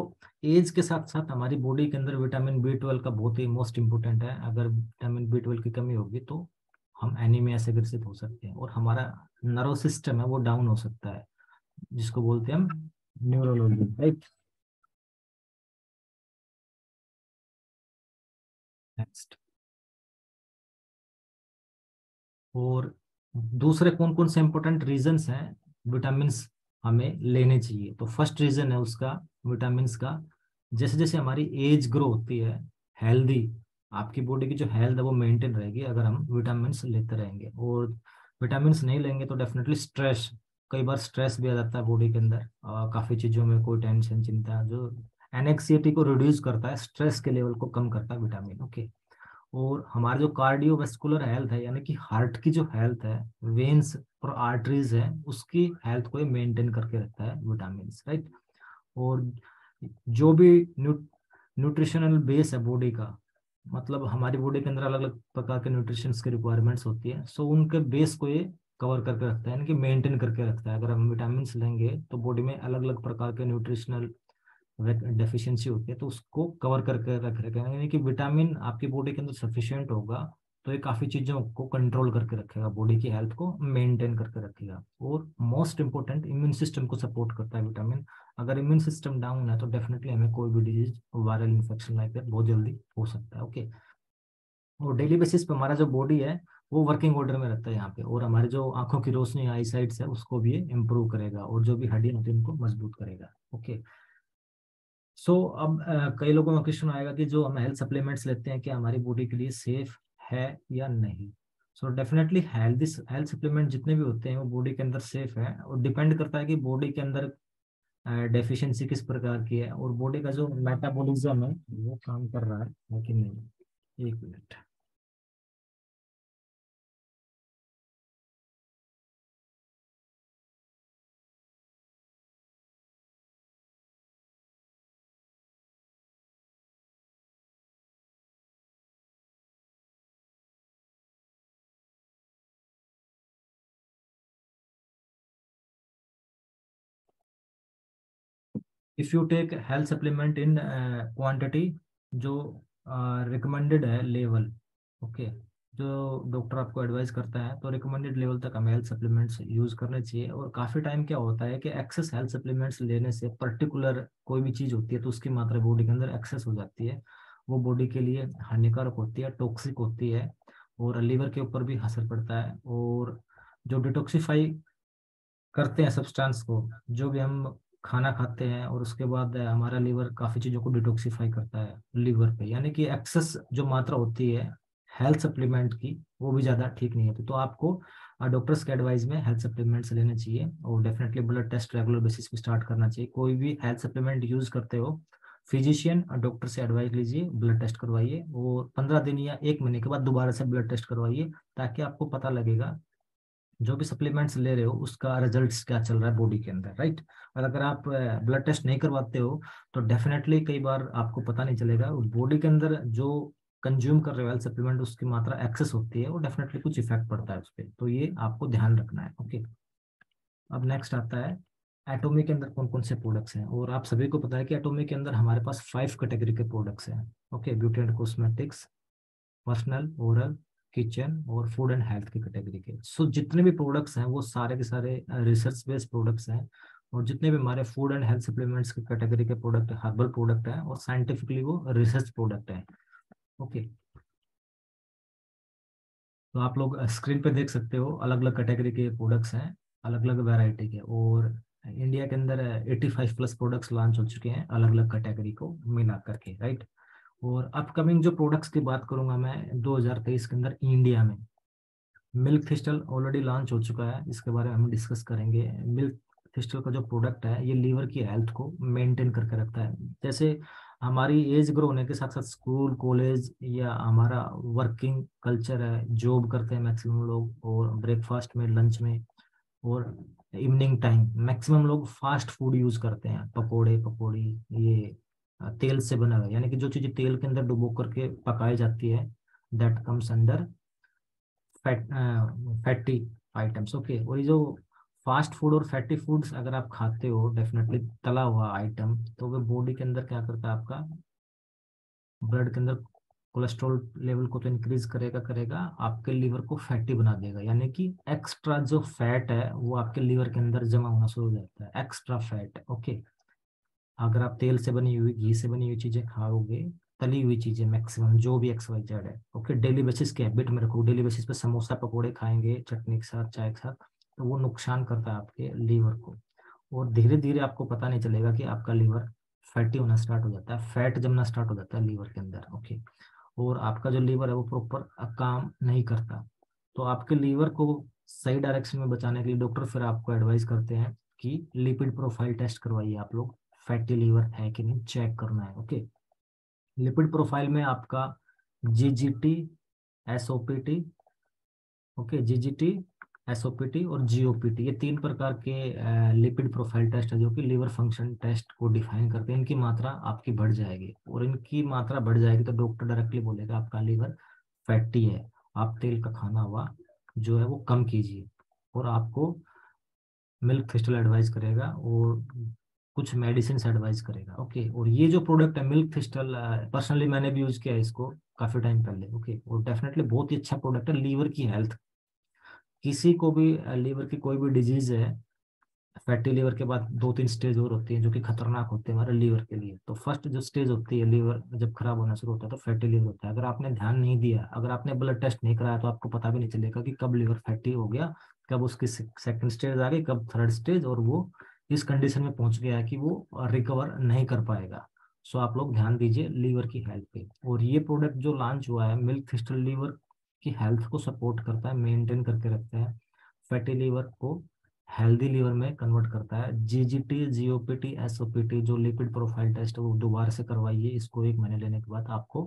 एज के साथ साथ हमारी बॉडी के अंदर विटामिन बी ट्वेल्व का बहुत ही मोस्ट इंपोर्टेंट है। अगर विटामिन बी ट्वेल्व की कमी होगी तो हम एनीमिया से ग्रसित हो सकते हैं और हमारा नर्व सिस्टम है वो डाउन हो सकता है, जिसको बोलते हैं हम न्यूरोलॉजी राइट नेक्स्ट और दूसरे कौन कौन से इंपॉर्टेंट रीजंस हैं विटामिन हमें लेने चाहिए। तो फ़र्स्ट रीजन है उसका विटामिन का। जैसे जैसे हमारी एज ग्रो होती है हेल्दी आपकी बॉडी की जो हेल्थ है वो मेंटेन रहेगी अगर हम विटामिन लेते रहेंगे। और विटामिन नहीं लेंगे तो डेफिनेटली स्ट्रेस कई बार स्ट्रेस भी आ जाता है बॉडी के अंदर। काफ़ी चीज़ों में कोई टेंशन चिंता, जो एनएक्सिटी को रिड्यूस करता है, स्ट्रेस के लेवल को कम करता है विटामिन, ओके? और हमारा जो कार्डियोवेस्कुलर हेल्थ है, यानी कि हार्ट की जो हेल्थ है, वेन्स और आर्टरीज है, उसकी हेल्थ को मेंटेन करके रखता है विटामिन राइट? और जो भी न्यूट्रिशनल बेस है बॉडी का मतलब हमारी बॉडी के अंदर अलग अलग प्रकार के न्यूट्रिशन की रिक्वायरमेंट्स होती है, सो उनके बेस को ये कवर करके रखता है, यानी कि मेंटेन करके रखता है। अगर हम विटामिन लेंगे तो बॉडी में अलग अलग प्रकार के न्यूट्रिशनल डेफिशिएंसी होती है तो उसको कवर करके रख रखेगा यानी कि विटामिन आपकी बॉडी के अंदर सफिशियंट होगा तो ये काफ़ी चीज़ों को कंट्रोल करके रखेगा बॉडी की हेल्थ को मेंटेन करके रखेगा। और मोस्ट इंपॉर्टेंट इम्यून सिस्टम को सपोर्ट करता है विटामिन अगर इम्यून सिस्टम डाउन है तो डेफिनेटली हमें कोई भी डिज़ीज़ वायरल इन्फेक्शन लाइक बहुत जल्दी हो सकता है ओके और डेली बेसिस पे हमारा जो बॉडी है, वो वर्किंग ऑर्डर में रहता है यहाँ पे। और हमारे जो आँखों की रोशनी आई साइड्स है, उसको भी इम्प्रूव करेगा। और जो भी हड्डियाँ होती है, उनको मज़बूत करेगा ओके सो so, अब uh, कई लोगों का क्वेश्चन आएगा कि जो हम हेल्थ सप्लीमेंट्स लेते हैं कि हमारी बॉडी के लिए सेफ़ है या नहीं? So definitely health health supplement जितने भी होते हैं वो बॉडी के अंदर सेफ़ है। और डिपेंड करता है कि बॉडी के अंदर डेफिशिएंसी uh, किस प्रकार की है। और बॉडी का जो मेटाबॉलिज्म है वो काम कर रहा है कि नहीं? एक minute if you take health supplement in quantity जो रिकमेंडेड uh, है लेवल ओके जो डॉक्टर आपको एडवाइस करता है तो रिकमेंडेड लेवल तक हमें हेल्थ सप्लीमेंट्स यूज़ करने चाहिए। और काफ़ी टाइम क्या होता है कि एक्सेस हेल्थ सप्लीमेंट्स लेने से पर्टिकुलर कोई भी चीज़ होती है तो उसकी मात्रा बॉडी के अंदर एक्सेस हो जाती है। वो बॉडी के लिए हानिकारक होती है टॉक्सिक होती है और लीवर के ऊपर भी असर पड़ता है। और जो डिटॉक्सीफाई करते हैं सब्सटेंस को जो भी हम खाना खाते हैं और उसके बाद हमारा लीवर काफ़ी चीज़ों को डिटॉक्सीफाई करता है लीवर पे। यानी कि एक्सेस जो मात्रा होती है हेल्थ सप्लीमेंट की, वो भी ज़्यादा ठीक नहीं होती। तो आपको डॉक्टर्स के एडवाइस में हेल्थ सप्लीमेंट्स लेने चाहिए और definitely blood test regular basis पे स्टार्ट करना चाहिए। कोई भी हेल्थ सप्लीमेंट यूज़ करते हो फिजिशियन डॉक्टर से एडवाइस लीजिए ब्लड टेस्ट करवाइए और पंद्रह दिन या एक महीने के बाद दोबारा से ब्लड टेस्ट करवाइए ताकि आपको पता लगेगा जो भी सप्लीमेंट्स ले रहे हो, उसका रिज़ल्ट क्या चल रहा है बॉडी के अंदर राइट और अगर आप ब्लड टेस्ट नहीं करवाते हो तो डेफिनेटली कई बार आपको पता नहीं चलेगा बॉडी के अंदर जो कंज्यूम कर रहे हो सप्लीमेंट उसकी मात्रा एक्सेस होती है, वो डेफिनेटली कुछ इफ़ेक्ट पड़ता है उस पर तो ये आपको ध्यान रखना है ओके अब नेक्स्ट आता है एटोमी के अंदर कौन कौन से प्रोडक्ट्स हैं? और आप सभी को पता है कि एटोमी के अंदर हमारे पास फाइव कैटेगरी के प्रोडक्ट्स हैं okay beauty and cosmetics personal oral kitchen और फ़ूड एंड हेल्थ की कैटेगरी के। सो so, जितने भी प्रोडक्ट्स हैं वो सारे के सारे रिसर्च बेस्ड प्रोडक्ट्स हैं और जितने भी हमारे फ़ूड एंड हेल्थ सप्लीमेंट्स की कैटेगरी के प्रोडक्ट हर्बल प्रोडक्ट है और साइंटिफिकली वो रिसर्च प्रोडक्ट है। Okay okay. तो आप लोग स्क्रीन पे देख सकते हो अलग अलग कैटेगरी के प्रोडक्ट्स हैं अलग अलग वेराइटी के और इंडिया के अंदर 85 प्लस प्रोडक्ट्स लॉन्च हो चुके हैं अलग अलग कैटेगरी को मिला करके राइट और अपकमिंग जो प्रोडक्ट्स की बात करूँगा मैं 2023 के अंदर इंडिया में। मिल्क क्रिस्टल ऑलरेडी लॉन्च हो चुका है, इसके बारे में हम डिस्कस करेंगे। मिल्क क्रिस्टल का जो प्रोडक्ट है, ये लीवर की हेल्थ को मेंटेन करके रखता है। जैसे हमारी एज ग्रो होने के साथ साथ स्कूल कॉलेज या हमारा वर्किंग कल्चर है जॉब करते हैं मैक्सिमम लोग और ब्रेकफास्ट में लंच में और इवनिंग टाइम मैक्सिमम लोग फास्ट फ़ूड यूज़ करते हैं। पकोड़े, पकौड़ी, ये तेल से बना हुआ यानी कि जो चीज़ें तेल के अंदर डुबो करके पकाई जाती है that comes under fat fatty items okay और ये जो फास्ट फ़ूड और फैटी फूड्स अगर आप खाते हो डेफिनेटली तला हुआ आइटम तो वो बॉडी के अंदर क्या करता है आपका? ब्लड के अंदर कोलेस्ट्रॉल लेवल को तो इंक्रीज करेगा करेगा, आपके लीवर को फैटी बना देगा। यानी कि एक्स्ट्रा जो फैट है, वो आपके लीवर के अंदर जमा होना शुरू हो जाता है। एक्स्ट्रा फैट ओके अगर आप तेल से बनी हुई, घी से बनी हुई चीज़ें खाओगे, तली हुई चीज़ें मैक्सिमम जो भी एक्स वाई जेड है ओके डेली बेसिस के हैबिट में रखो डेली बेसिस पे समोसा पकौड़े खाएँगे, चटनी के साथ, चाय के साथ तो वो नुकसान करता है आपके लीवर को। और धीरे धीरे आपको पता नहीं चलेगा कि आपका लीवर फैटी होना स्टार्ट हो जाता है। फैट जमना स्टार्ट हो जाता है लीवर के अंदर ओके और आपका जो लीवर है वो प्रॉपर काम नहीं करता। तो आपके लीवर को सही डायरेक्शन में बचाने के लिए डॉक्टर फिर आपको एडवाइस करते हैं कि लिपिड प्रोफ़ाइल टेस्ट करवाइए आप लोग। फैटी लीवर है कि नहीं, चेक करना है, ओके? लिपिड प्रोफ़ाइल में आपका GGT SOPT okay? GGT SOPT और जीओपीटी ये तीन प्रकार के लिपिड प्रोफ़ाइल टेस्ट है जो कि लीवर फ़ंक्शन टेस्ट को डिफाइन करते हैं। इनकी मात्रा आपकी बढ़ जाएगी और इनकी मात्रा बढ़ जाएगी तो डॉक्टर डायरेक्टली बोलेगा आपका लीवर फैटी है, आप तेल का खाना हुआ जो है वो कम कीजिए और आपको मिल्क क्रिस्टल एडवाइस करेगा और कुछ मेडिसिन एडवाइज करेगा। ओके और ये जो प्रोडक्ट है मिल्क फिस्टल पर्सनली मैंने भी यूज़ किया इसको काफ़ी टाइम पहले। ओके और डेफिनेटली बहुत ही अच्छा प्रोडक्ट है लीवर की हेल्थ किसी को भी लीवर की कोई भी डिज़ीज़ है फैटी लीवर के बाद दो तीन स्टेज और होती है जो कि खतरनाक होते हैं हमारे लीवर के लिए। तो फ़र्स्ट जो स्टेज होती है लीवर जब खराब होना शुरू होता है तो फैटी लीवर होता है। अगर आपने ध्यान नहीं दिया, अगर आपने ब्लड टेस्ट नहीं कराया तो आपको पता भी नहीं चलेगा कि कब लीवर फैटी हो गया, कब उसकी सेकंड स्टेज आ गई, कब थर्ड स्टेज और वो इस कंडीशन में पहुँच गया है कि वो रिकवर नहीं कर पाएगा। सो आप लोग ध्यान दीजिए लीवर की हेल्थ पे। और ये प्रोडक्ट जो लॉन्च हुआ है मिल्क क्रिस्टल लीवर की हेल्थ को सपोर्ट करता है मेंटेन करके रखता है। फैटी लीवर को हेल्दी लीवर में कन्वर्ट करता है। जीजीटी जीओपीटी एसओपीटी जो लिपिड प्रोफ़ाइल टेस्ट है वो दोबारा से करवाइए। इसको एक महीने लेने के बाद आपको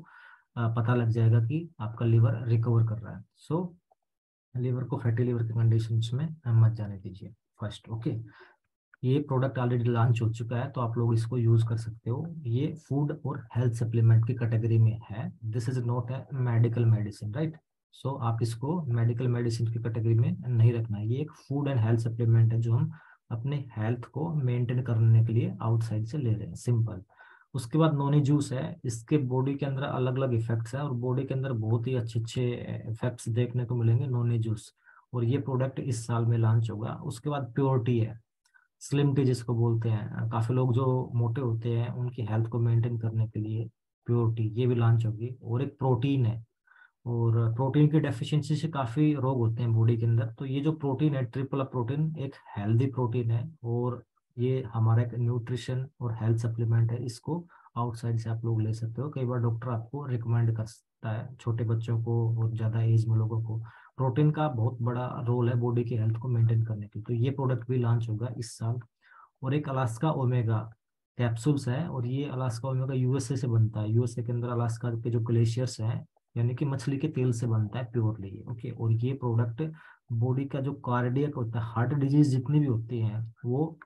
पता लग जाएगा कि आपका लीवर रिकवर कर रहा है। सो so, लीवर को फैटी लीवर के कंडीशन में मत जाने दीजिए। फ़र्स्ट ओके ये प्रोडक्ट ऑलरेडी लॉन्च हो चुका है तो आप लोग इसको यूज़ कर सकते हो। ये फ़ूड और हेल्थ सप्लीमेंट की कैटेगरी में है। This is not a medical medicine right so आप इसको मेडिकल मेडिसिन की कैटेगरी में नहीं रखना है। ये एक फ़ूड एंड हेल्थ सप्लीमेंट है जो हम अपने हेल्थ को मेंटेन करने के लिए आउटसाइड से ले रहे हैं। सिंपल उसके बाद नोनी जूस है। इसके बॉडी के अंदर अलग अलग इफेक्ट्स है और बॉडी के अंदर बहुत ही अच्छे अच्छे इफेक्ट्स देखने को मिलेंगे नोनी जूस। और ये प्रोडक्ट इस साल में लॉन्च होगा। उसके बाद प्योरिटी है। स्लिम टी जिसको बोलते हैं काफ़ी लोग जो मोटे होते हैं, उनकी हेल्थ को मेंटेन करने के लिए प्योर टी ये भी लॉन्च होगी और एक प्रोटीन है। और प्रोटीन की डेफिशिएंसी से काफ़ी रोग होते हैं बॉडी के अंदर। तो ये जो प्रोटीन है ट्रिपल प्रोटीन एक हेल्दी प्रोटीन है और ये हमारा एक न्यूट्रिशन और हेल्थ सप्लीमेंट है, इसको आउटसाइड से आप लोग ले सकते हो। कई बार डॉक्टर आपको रिकमेंड करता है, छोटे बच्चों को और ज़्यादा एज में लोगों को। प्रोटीन का बहुत बड़ा रोल है बॉडी की हेल्थ को मेंटेन करने के तो ये प्रोडक्ट भी लॉन्च होगा इस साल। और एक अलास्का ओमेगा कैप्सूल्स है और ये अलास्का ओमेगा यूएसए से बनता है। यूएसए के अंदर अलास्का के जो ग्लेशियर्स हैं, यानी कि मछली के तेल से बनता है प्योरली, ओके? और ये प्रोडक्ट बॉडी का जो कार्डियक होता है, हार्ट डिज़ीज़ जितनी भी होती है, वो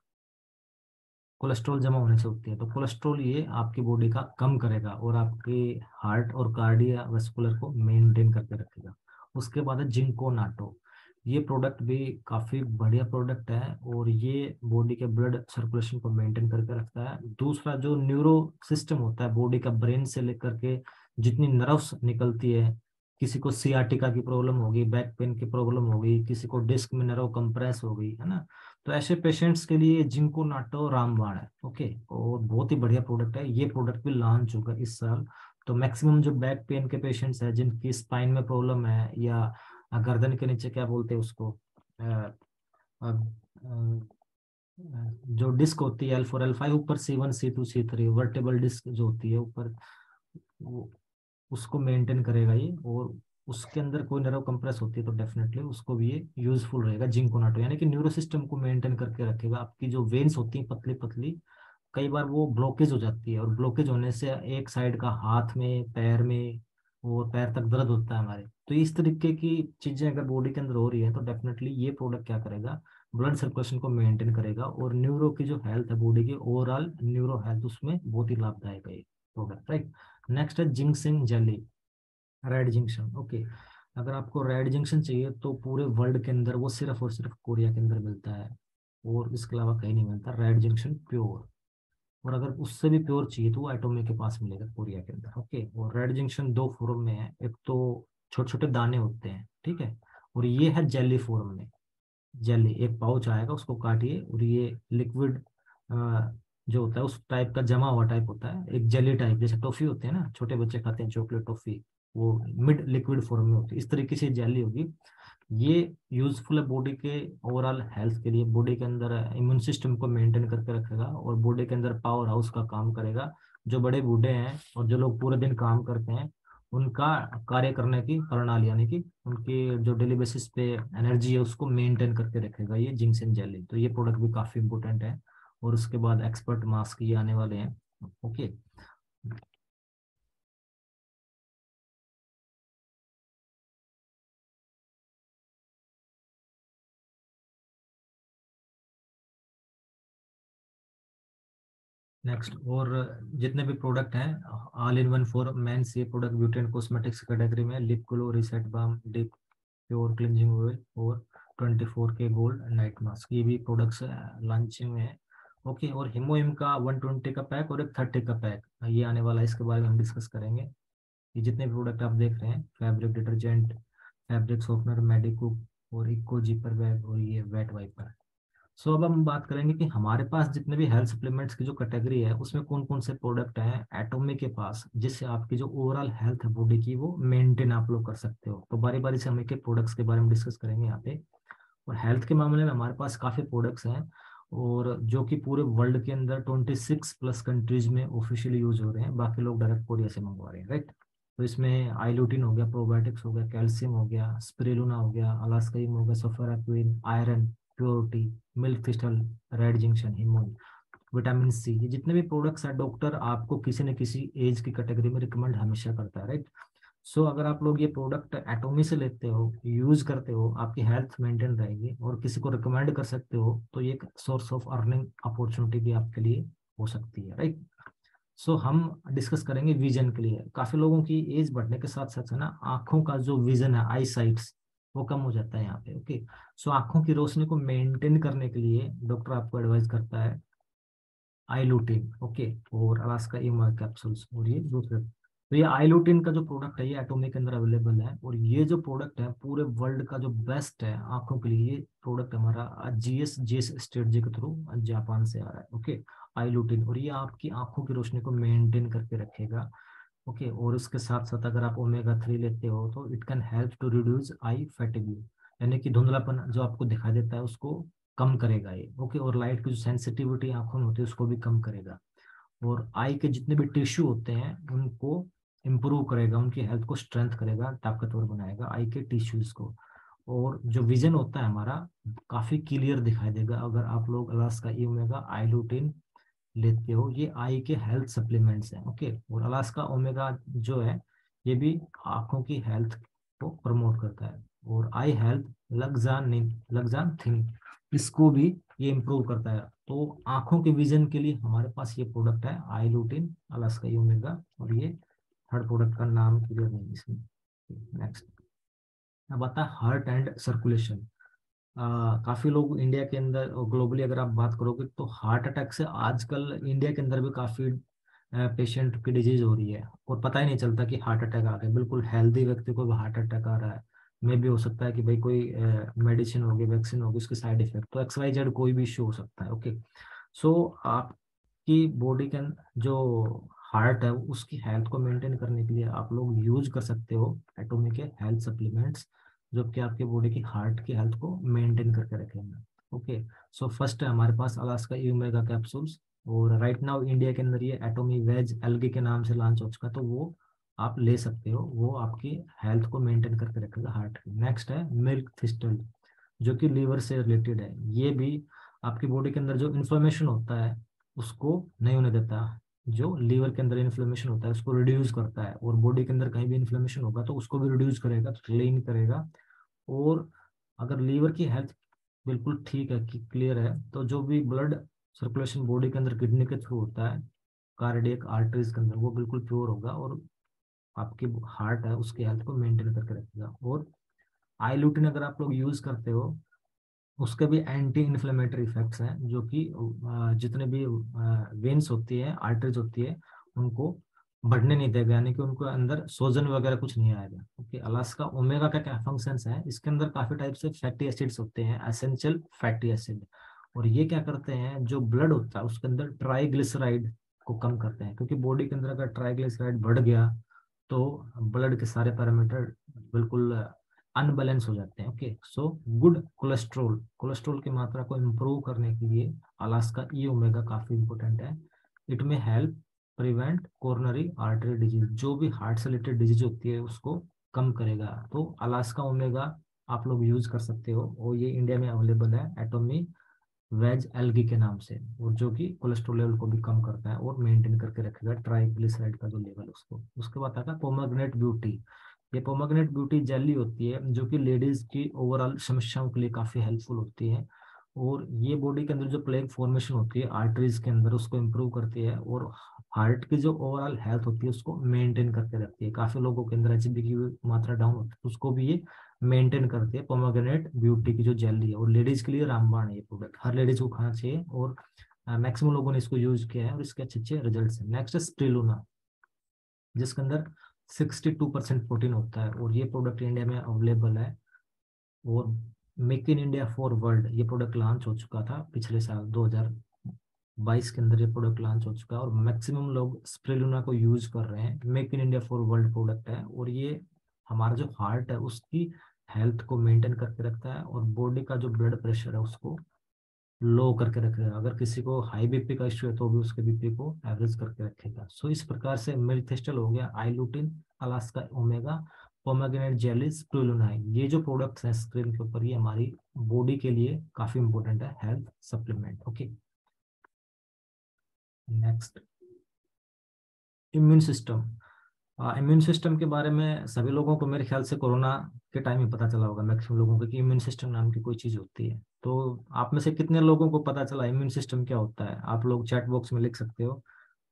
कोलेस्ट्रॉल जमा होने से होती है। तो कोलेस्ट्रॉल ये आपकी बॉडी का कम करेगा और आपके हार्ट और कार्डिया वेस्कुलर को मेंटेन करके रखेगा। उसके बाद है जिंको नाटो ये प्रोडक्ट भी काफ़ी बढ़िया प्रोडक्ट है और ये बॉडी के ब्लड सर्कुलेशन को मेंटेन करके रखता है। दूसरा जो न्यूरो सिस्टम होता है बॉडी का ब्रेन से लेकर के जितनी नर्व्स निकलती है, किसी को सियाटिका की प्रॉब्लम होगी बैक पेन की प्रॉब्लम होगी, किसी को डिस्क में नर्व कंप्रेस हो गई, है ना? तो ऐसे पेशेंट्स के लिए जिंको नाटो रामबाण है ओके और बहुत ही बढ़िया प्रोडक्ट है। ये प्रोडक्ट भी लॉन्च होगा इस साल। तो मैक्सिमम जो बैक पेन के पेशेंट्स है जिनकी स्पाइन में प्रॉब्लम है या गर्दन के नीचे क्या बोलते हैं उसको आ, आ, आ, जो डिस्क होती है एल फोर एल फाइव ऊपर C one C two C three vertebral disc जो होती है ऊपर उसको मेंटेन करेगा ये और उसके अंदर कोई नर्व कंप्रेस होती है तो डेफिनेटली उसको भी ये यूजफुल रहेगा जिंकोनाटो यानी कि न्यूरो सिस्टम को मेंटेन करके रखेगा। आपकी जो वेन्स होती हैं पतली पतली कई बार वो ब्लॉकेज हो जाती है और ब्लॉकेज होने से एक साइड का हाथ में, पैर में और पैर तक दर्द होता है हमारे। तो इस तरीके की चीज़ें अगर बॉडी के अंदर हो रही है तो डेफिनेटली ये प्रोडक्ट क्या करेगा? ब्लड सर्कुलेशन को मेंटेन करेगा और न्यूरो की जो हेल्थ है बॉडी की ओवरऑल न्यूरो हेल्थ उसमें बहुत ही लाभदायक है प्रोडक्ट राइट नेक्स्ट है ginseng jelly red ginseng okay अगर आपको रेड जंक्शन चाहिए तो पूरे वर्ल्ड के अंदर वो सिर्फ़ और सिर्फ़ कोरिया के अंदर मिलता है और इसके अलावा कहीं नहीं मिलता रेड जंक्शन प्योर और अगर उससे भी प्योर चाहिए तो वो एटोमी के पास मिलेगा कोरिया के अंदर, ओके? और रेड जंक्शन दो फॉर्म में है, एक तो छोटे छोटे दाने होते हैं, ठीक है? और ये है जेली फॉर्म में। जेली एक पाउच आएगा, उसको काटिए और ये लिक्विड जो होता है, उस टाइप का जमा हुआ टाइप होता है, एक जेली टाइप जैसे टॉफी होते हैं ना, छोटे बच्चे खाते हैं चॉकलेट टॉफी वो मिड लिक्विड फॉर्म में होती है। इस तरीके से जेली होगी। ये यूजफुल है बॉडी के ओवरऑल हेल्थ के लिए। बॉडी के अंदर इम्यून सिस्टम को मेंटेन करके रखेगा और बॉडी के अंदर पावर हाउस का काम करेगा। जो बड़े बूढ़े हैं और जो लोग पूरे दिन काम करते हैं, उनका कार्य करने की प्रणाली, यानी कि उनकी जो डेली बेसिस पे एनर्जी है, उसको मेंटेन करके रखेगा ये जिंक्सन जेली। तो ये प्रोडक्ट भी काफ़ी इंपॉर्टेंट है और उसके बाद एक्सपर्ट मास्क ये आने वाले हैं। ओके। नेक्स्ट और जितने भी प्रोडक्ट हैं all in one for men's ये product beauty and cosmetics category में lip glow reset balm deep pure cleansing oil और 24 के गोल्ड नाइट मास्क ये भी प्रोडक्ट्स लॉन्चिंग में है. ओके और हिमोइम का 120 का पैक और एक 30 का पैक ये आने वाला है, इसके बारे में हम डिस्कस करेंगे. ये जितने भी प्रोडक्ट आप देख रहे हैं fabric detergent fabric softener Medico और इको जीपर बैग और ये वेट वाइपर सो अब हम बात करेंगे कि हमारे पास जितने भी हेल्थ सप्लीमेंट्स की जो कैटेगरी है, उसमें कौन कौन से प्रोडक्ट हैं एटोमी के पास, जिससे आपकी जो ओवरऑल हेल्थ है बॉडी की, वो मेंटेन आप लोग कर सकते हो। तो बारी बारी से हम एक प्रोडक्ट्स के बारे में डिस्कस करेंगे यहाँ पे। और हेल्थ के मामले में हमारे पास काफ़ी प्रोडक्ट्स हैं और जो कि पूरे वर्ल्ड के अंदर 26 प्लस कंट्रीज़ में ऑफिशियली यूज़ हो रहे हैं। बाकी लोग डायरेक्ट कोरिया से मंगवा रहे हैं राइट तो इसमें आईलोटिन हो गया प्रोबायोटिक्स हो गया कैल्शियम हो गया स्प्रेलुना हो गया अलास्काइम हो गया सोफेराक्विन iron purity milk crystal red ginseng हिमोन vitamin C ये जितने भी प्रोडक्ट्स हैं डॉक्टर आपको किसी न किसी एज की कैटेगरी में रिकमेंड हमेशा करता है राइट सो so, अगर आप लोग ये प्रोडक्ट एटोमी से लेते हो यूज़ करते हो आपकी हेल्थ मेंटेन रहेगी और किसी को रिकमेंड कर सकते हो तो ये एक सोर्स ऑफ़ अर्निंग अपॉर्चुनिटी भी आपके लिए हो सकती है राइट सो so, हम डिस्कस करेंगे विजन के लिए। काफ़ी लोगों की एज बढ़ने के साथ साथ है ना आँखों का जो विजन है आई साइट्स वो कम हो जाता है यहाँ पे ओके सो आँखों की रोशनी को मेंटेन करने के लिए डॉक्टर आपको एडवाइस करता है आईलूटिन ओके और अलास्का इमा कैप्सूल्स और ये दूसरे। तो ये आईलूटिन का जो प्रोडक्ट है, ये एटोमिक के अंदर अवेलेबल है और ये जो प्रोडक्ट है, पूरे वर्ल्ड का जो बेस्ट है आँखों के लिए, ये प्रोडक्ट हमारा जीएस जीएस स्ट्रेटजी के थ्रू जापान से आ रहा है ओके आईलूटिन और ये आपकी आँखों की रोशनी को मेंटेन करके रखेगा। ओके okay, और उसके साथ साथ अगर आप ओमेगा थ्री लेते हो तो it can help to reduce eye fatigue यानी कि धुंधलापन जो आपको दिखाई देता है उसको कम करेगा ये ओके और लाइट की जो सेंसिटिविटी आँखों में होती है उसको भी कम करेगा। और आई के जितने भी टिश्यू होते हैं उनको इम्प्रूव करेगा उनकी हेल्थ को स्ट्रेंथ करेगा ताकतवर बनाएगा आई के टिश्यूज को। और जो विजन होता है हमारा काफ़ी क्लियर दिखाई देगा। अगर आप लोग अलास का ई ओमेगा आईलूटिन लेते हो, ये आई के हेल्थ सप्लीमेंट्स हैं ओके और अलास्का ओमेगा जो है, ये भी आँखों की हेल्थ को प्रमोट करता है। और आई हेल्थ लगजान लगजान थिंग इसको भी ये इम्प्रूव करता है। तो आँखों के विजन के लिए हमारे पास ये प्रोडक्ट है आई लूटिन अलास्का ओमेगा और ये थर्ड प्रोडक्ट का नाम क्लियर नहीं इसमें। नेक्स्ट अब आता है हार्ट एंड सर्कुलेशन काफ़ी लोग इंडिया के अंदर और ग्लोबली अगर आप बात करोगे तो हार्ट अटैक से आजकल इंडिया के अंदर भी काफ़ी पेशेंट की डिज़ीज़ हो रही है और पता ही नहीं चलता कि हार्ट अटैक आ गया। बिल्कुल हेल्दी व्यक्ति को हार्ट अटैक आ रहा है। मे भी हो सकता है कि भाई कोई मेडिसिन होगी वैक्सीन होगी उसके साइड इफ़ेक्ट तो एक्स वाई जेड कोई भी इश्यू हो सकता है ओके। सो so, आपकी बॉडी के जो हार्ट है उसकी हेल्थ को मेंटेन करने के लिए आप लोग यूज़ कर सकते हो एटोमिक हेल्थ सप्लीमेंट्स। जो कि आपके बॉडी की हार्ट की हेल्थ को मेंटेन करके रखेंगे। ओके सो फ़र्स्ट है हमारे पास अलास्का यूमेगा कैप्सूल्स और राइट नाउ इंडिया के अंदर ये एटोमी वेज एलगी के नाम से लॉन्च हो चुका तो वो आप ले सकते हो। वो आपकी हेल्थ को मेंटेन करके रखेगा हार्ट नेक्स्ट है मिल्क थिस्टल जो कि लीवर से रिलेटेड है। ये भी आपकी बॉडी के अंदर जो इन्फ्लेमेशन होता है, उसको नहीं होने देता। जो लीवर के अंदर इन्फ्लेमेशन होता है, उसको रिड्यूस करता है और बॉडी के अंदर कहीं भी इन्फ्लेमेशन होगा तो उसको भी रिड्यूस करेगा क्लीन करेगा। और अगर लीवर की हेल्थ बिल्कुल ठीक है, कि क्लियर है तो जो भी ब्लड सर्कुलेशन बॉडी के अंदर, किडनी के थ्रू होता है, कार्डियक आर्टरीज के अंदर, वो बिल्कुल प्योर होगा और आपकी हार्ट है, उसकी हेल्थ को मेंटेन करके रखेगा। और आई आईलूटिन अगर आप लोग यूज़ करते हो, उसके भी एंटी इन्फ्लेमेटरी इफेक्ट्स हैं, जो कि जितने भी वेन्स होती है आर्टरीज होती है, उनको बढ़ने नहीं देगा, यानी कि उनको अंदर सोजन वगैरह कुछ नहीं आएगा। ओके, अलास्का ओमेगा का क्या फ़ंक्शंस है? इसके अंदर काफ़ी टाइप से फैटी एसिड्स होते हैं एसेंशियल फैटी एसिड और ये क्या करते हैं, जो ब्लड होता है, उसके अंदर ट्राइग्लिसराइड को कम करते हैं, क्योंकि बॉडी के अंदर अगर ट्राईग्लिसराइड बढ़ गया तो ब्लड के सारे पैरामीटर बिल्कुल अनबैलेंस हो जाते हैं। Okay so good cholesterol cholesterol की मात्रा को इम्प्रूव करने के लिए अलास्का ई ओमेगा काफ़ी इंपॉर्टेंट है। इट में help prevent coronary artery disease जो भी हार्ट से रिलेटेड डिज़ीज़ होती है, उसको कम करेगा। तो अलास्का ओमेगा आप लोग यूज़ कर सकते हो। और ये इंडिया में अवेलेबल है एटोमी वेज एल्गी के नाम से, और जो कि कोलेस्ट्रोल लेवल को भी कम करता है और मेंटेन करके रखेगा ट्राइग्लिसराइड का जो लेवल उसको। उसके बाद आता है पोमाग्नेट ब्यूटी ये पोमाग्नेट ब्यूटी जेली होती है, जो कि लेडीज़ की ओवरऑल समस्याओं के लिए काफ़ी हेल्पफुल होती है। और ये बॉडी के अंदर जो प्लेग फॉर्मेशन होती है आर्टरीज के अंदर उसको इम्प्रूव करती है और हार्ट की जो ओवरऑल हेल्थ होती है, उसको मेंटेन करके रखती है। काफ़ी लोगों के अंदर एच की मात्रा डाउन होती है उसको भी ये मेंटेन करती है। पोमोग्रेनेट ब्यूटी की जो जेली है, और लेडीज़ के लिए रामबाण है ये प्रोडक्ट हर लेडीज़ को खाना चाहिए और मैक्सिमम लोगों ने इसको यूज़ किया है और इसके अच्छे अच्छे रिज़ल्ट है। नेक्स्ट है स्प्रिलूना जिसके अंदर 62 परसेंट प्रोटीन होता है और ये प्रोडक्ट इंडिया में अवेलेबल है। और make in India for world ये प्रोडक्ट लॉन्च हो चुका था पिछले साल 2022 के अंदर ये प्रोडक्ट लॉन्च हो चुका है और मैक्सिमम लोग स्प्रेलुना को यूज़ कर रहे हैं। Make in India for world product है और ये हमारा जो हार्ट है उसकी हेल्थ को मेंटेन करके रखता है और बॉडी का जो ब्लड प्रेशर है उसको लो करके रखेगा अगर किसी को हाई बीपी का इश्यू है तो भी उसके बीपी को एवरेज करके रखेगा। सो इस प्रकार से मिल्थिस्टल हो गया eye lutein Alaska, omega pomegranate jellies प्रोलुनाइन ये जो प्रोडक्ट्स हैं स्क्रीन के ऊपर, ये हमारी बॉडी के लिए काफ़ी इंपॉर्टेंट है health supplement okay next immune system immune system के बारे में सभी लोगों को मेरे ख्याल से कोरोना के टाइम में पता चला होगा मैक्सिमम लोगों को कि इम्यून सिस्टम नाम की कोई चीज़ होती है। तो आप में से कितने लोगों को पता चला इम्यून सिस्टम क्या होता है? आप लोग चैट बॉक्स में लिख सकते हो।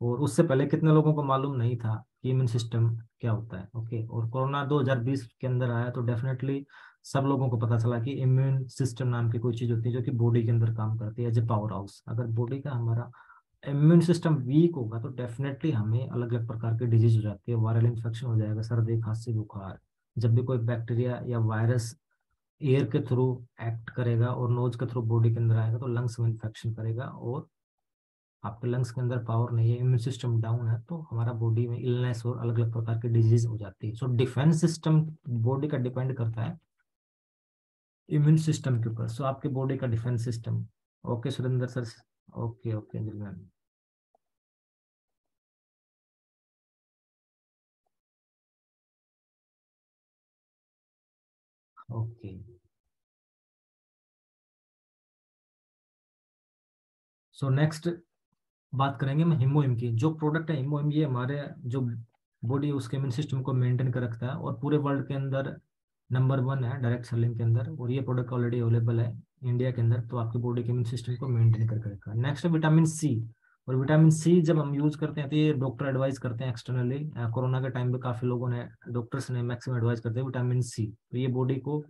और उससे पहले कितने लोगों को मालूम नहीं था कि इम्यून सिस्टम क्या होता है, ओके? और कोरोना 2020 के अंदर आया तो डेफिनेटली सब लोगों को पता चला कि इम्यून सिस्टम नाम की कोई चीज़ होती है जो कि बॉडी के अंदर काम करती है, एज ए पावर हाउस। अगर बॉडी का हमारा इम्यून सिस्टम वीक होगा तो डेफिनेटली हमें अलग अलग प्रकार की डिज़ीज़ हो जाती है, वायरल इन्फेक्शन हो जाएगा, सर्दी, खांसी, बुखार, जब भी कोई बैक्टीरिया या वायरस एयर के थ्रू एक्ट करेगा और नोज़ के थ्रू बॉडी के अंदर आएगा तो लंग्स में इन्फेक्शन करेगा और आपके लंग्स के अंदर पावर नहीं है इम्यून सिस्टम डाउन है तो हमारा बॉडी में इलनेस और अलग अलग प्रकार की डिज़ीज़ हो जाती है। सो डिफेंस सिस्टम बॉडी का डिपेंड करता है इम्यून सिस्टम के ऊपर। सो आपके बॉडी का defence system okay Surendra sir. Okay okay ma'am. Okay so next बात करेंगे हम हिमोइम की। जो प्रोडक्ट है हिमोइम ये हमारे जो बॉडी उसके इम्यून सिस्टम को मेंटेन कर रखता है और पूरे वर्ल्ड के अंदर नंबर वन है डायरेक्ट सेलिंग के अंदर और ये प्रोडक्ट ऑलरेडी अवेलेबल है इंडिया के अंदर तो आपकी बॉडी के इम्यून सिस्टम को मेंटेन करके रखा नेक्स्ट है विटामिन सी और विटामिन सी जब हम यूज़ करते हैं तो ये डॉक्टर एडवाइस करते हैं एक्सटर्नली कोरोना के टाइम पे काफ़ी लोगों ने डॉक्टर्स ने मैक्सिमम एडवाइस करते हैं विटामिन सी तो ये बॉडी को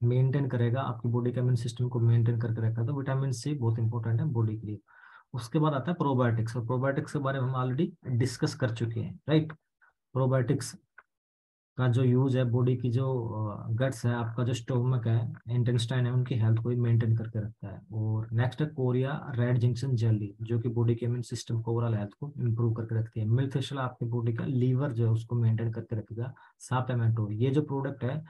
मेंटेन करेगा, आपकी बॉडी का इम्यून सिस्टम को मेंटेन करके रखा तो विटामिन सी बहुत इंपॉर्टेंट है बॉडी के लिए। उसके बाद आता है प्रोबायोटिक्स और प्रोबायोटिक्स के बारे में हम ऑलरेडी डिस्कस कर चुके हैं राइट प्रोबायोटिक्स का जो यूज़ है बॉडी की जो गट्स है, आपका जो स्टोमक है इंटेस्टाइन है, उनकी हेल्थ को भी मेंटेन करके रखता है। और नेक्स्ट है कोरिया रेड जिंक्शन जेली जो कि बॉडी के इम्यून सिस्टम को ओवरऑल हेल्थ को इंप्रूव करके रखती है। मिल्क फेशियल आपकी बॉडी का लीवर जो है, उसको मेंटेन करके रखेगा सापेमेटो ये जो प्रोडक्ट है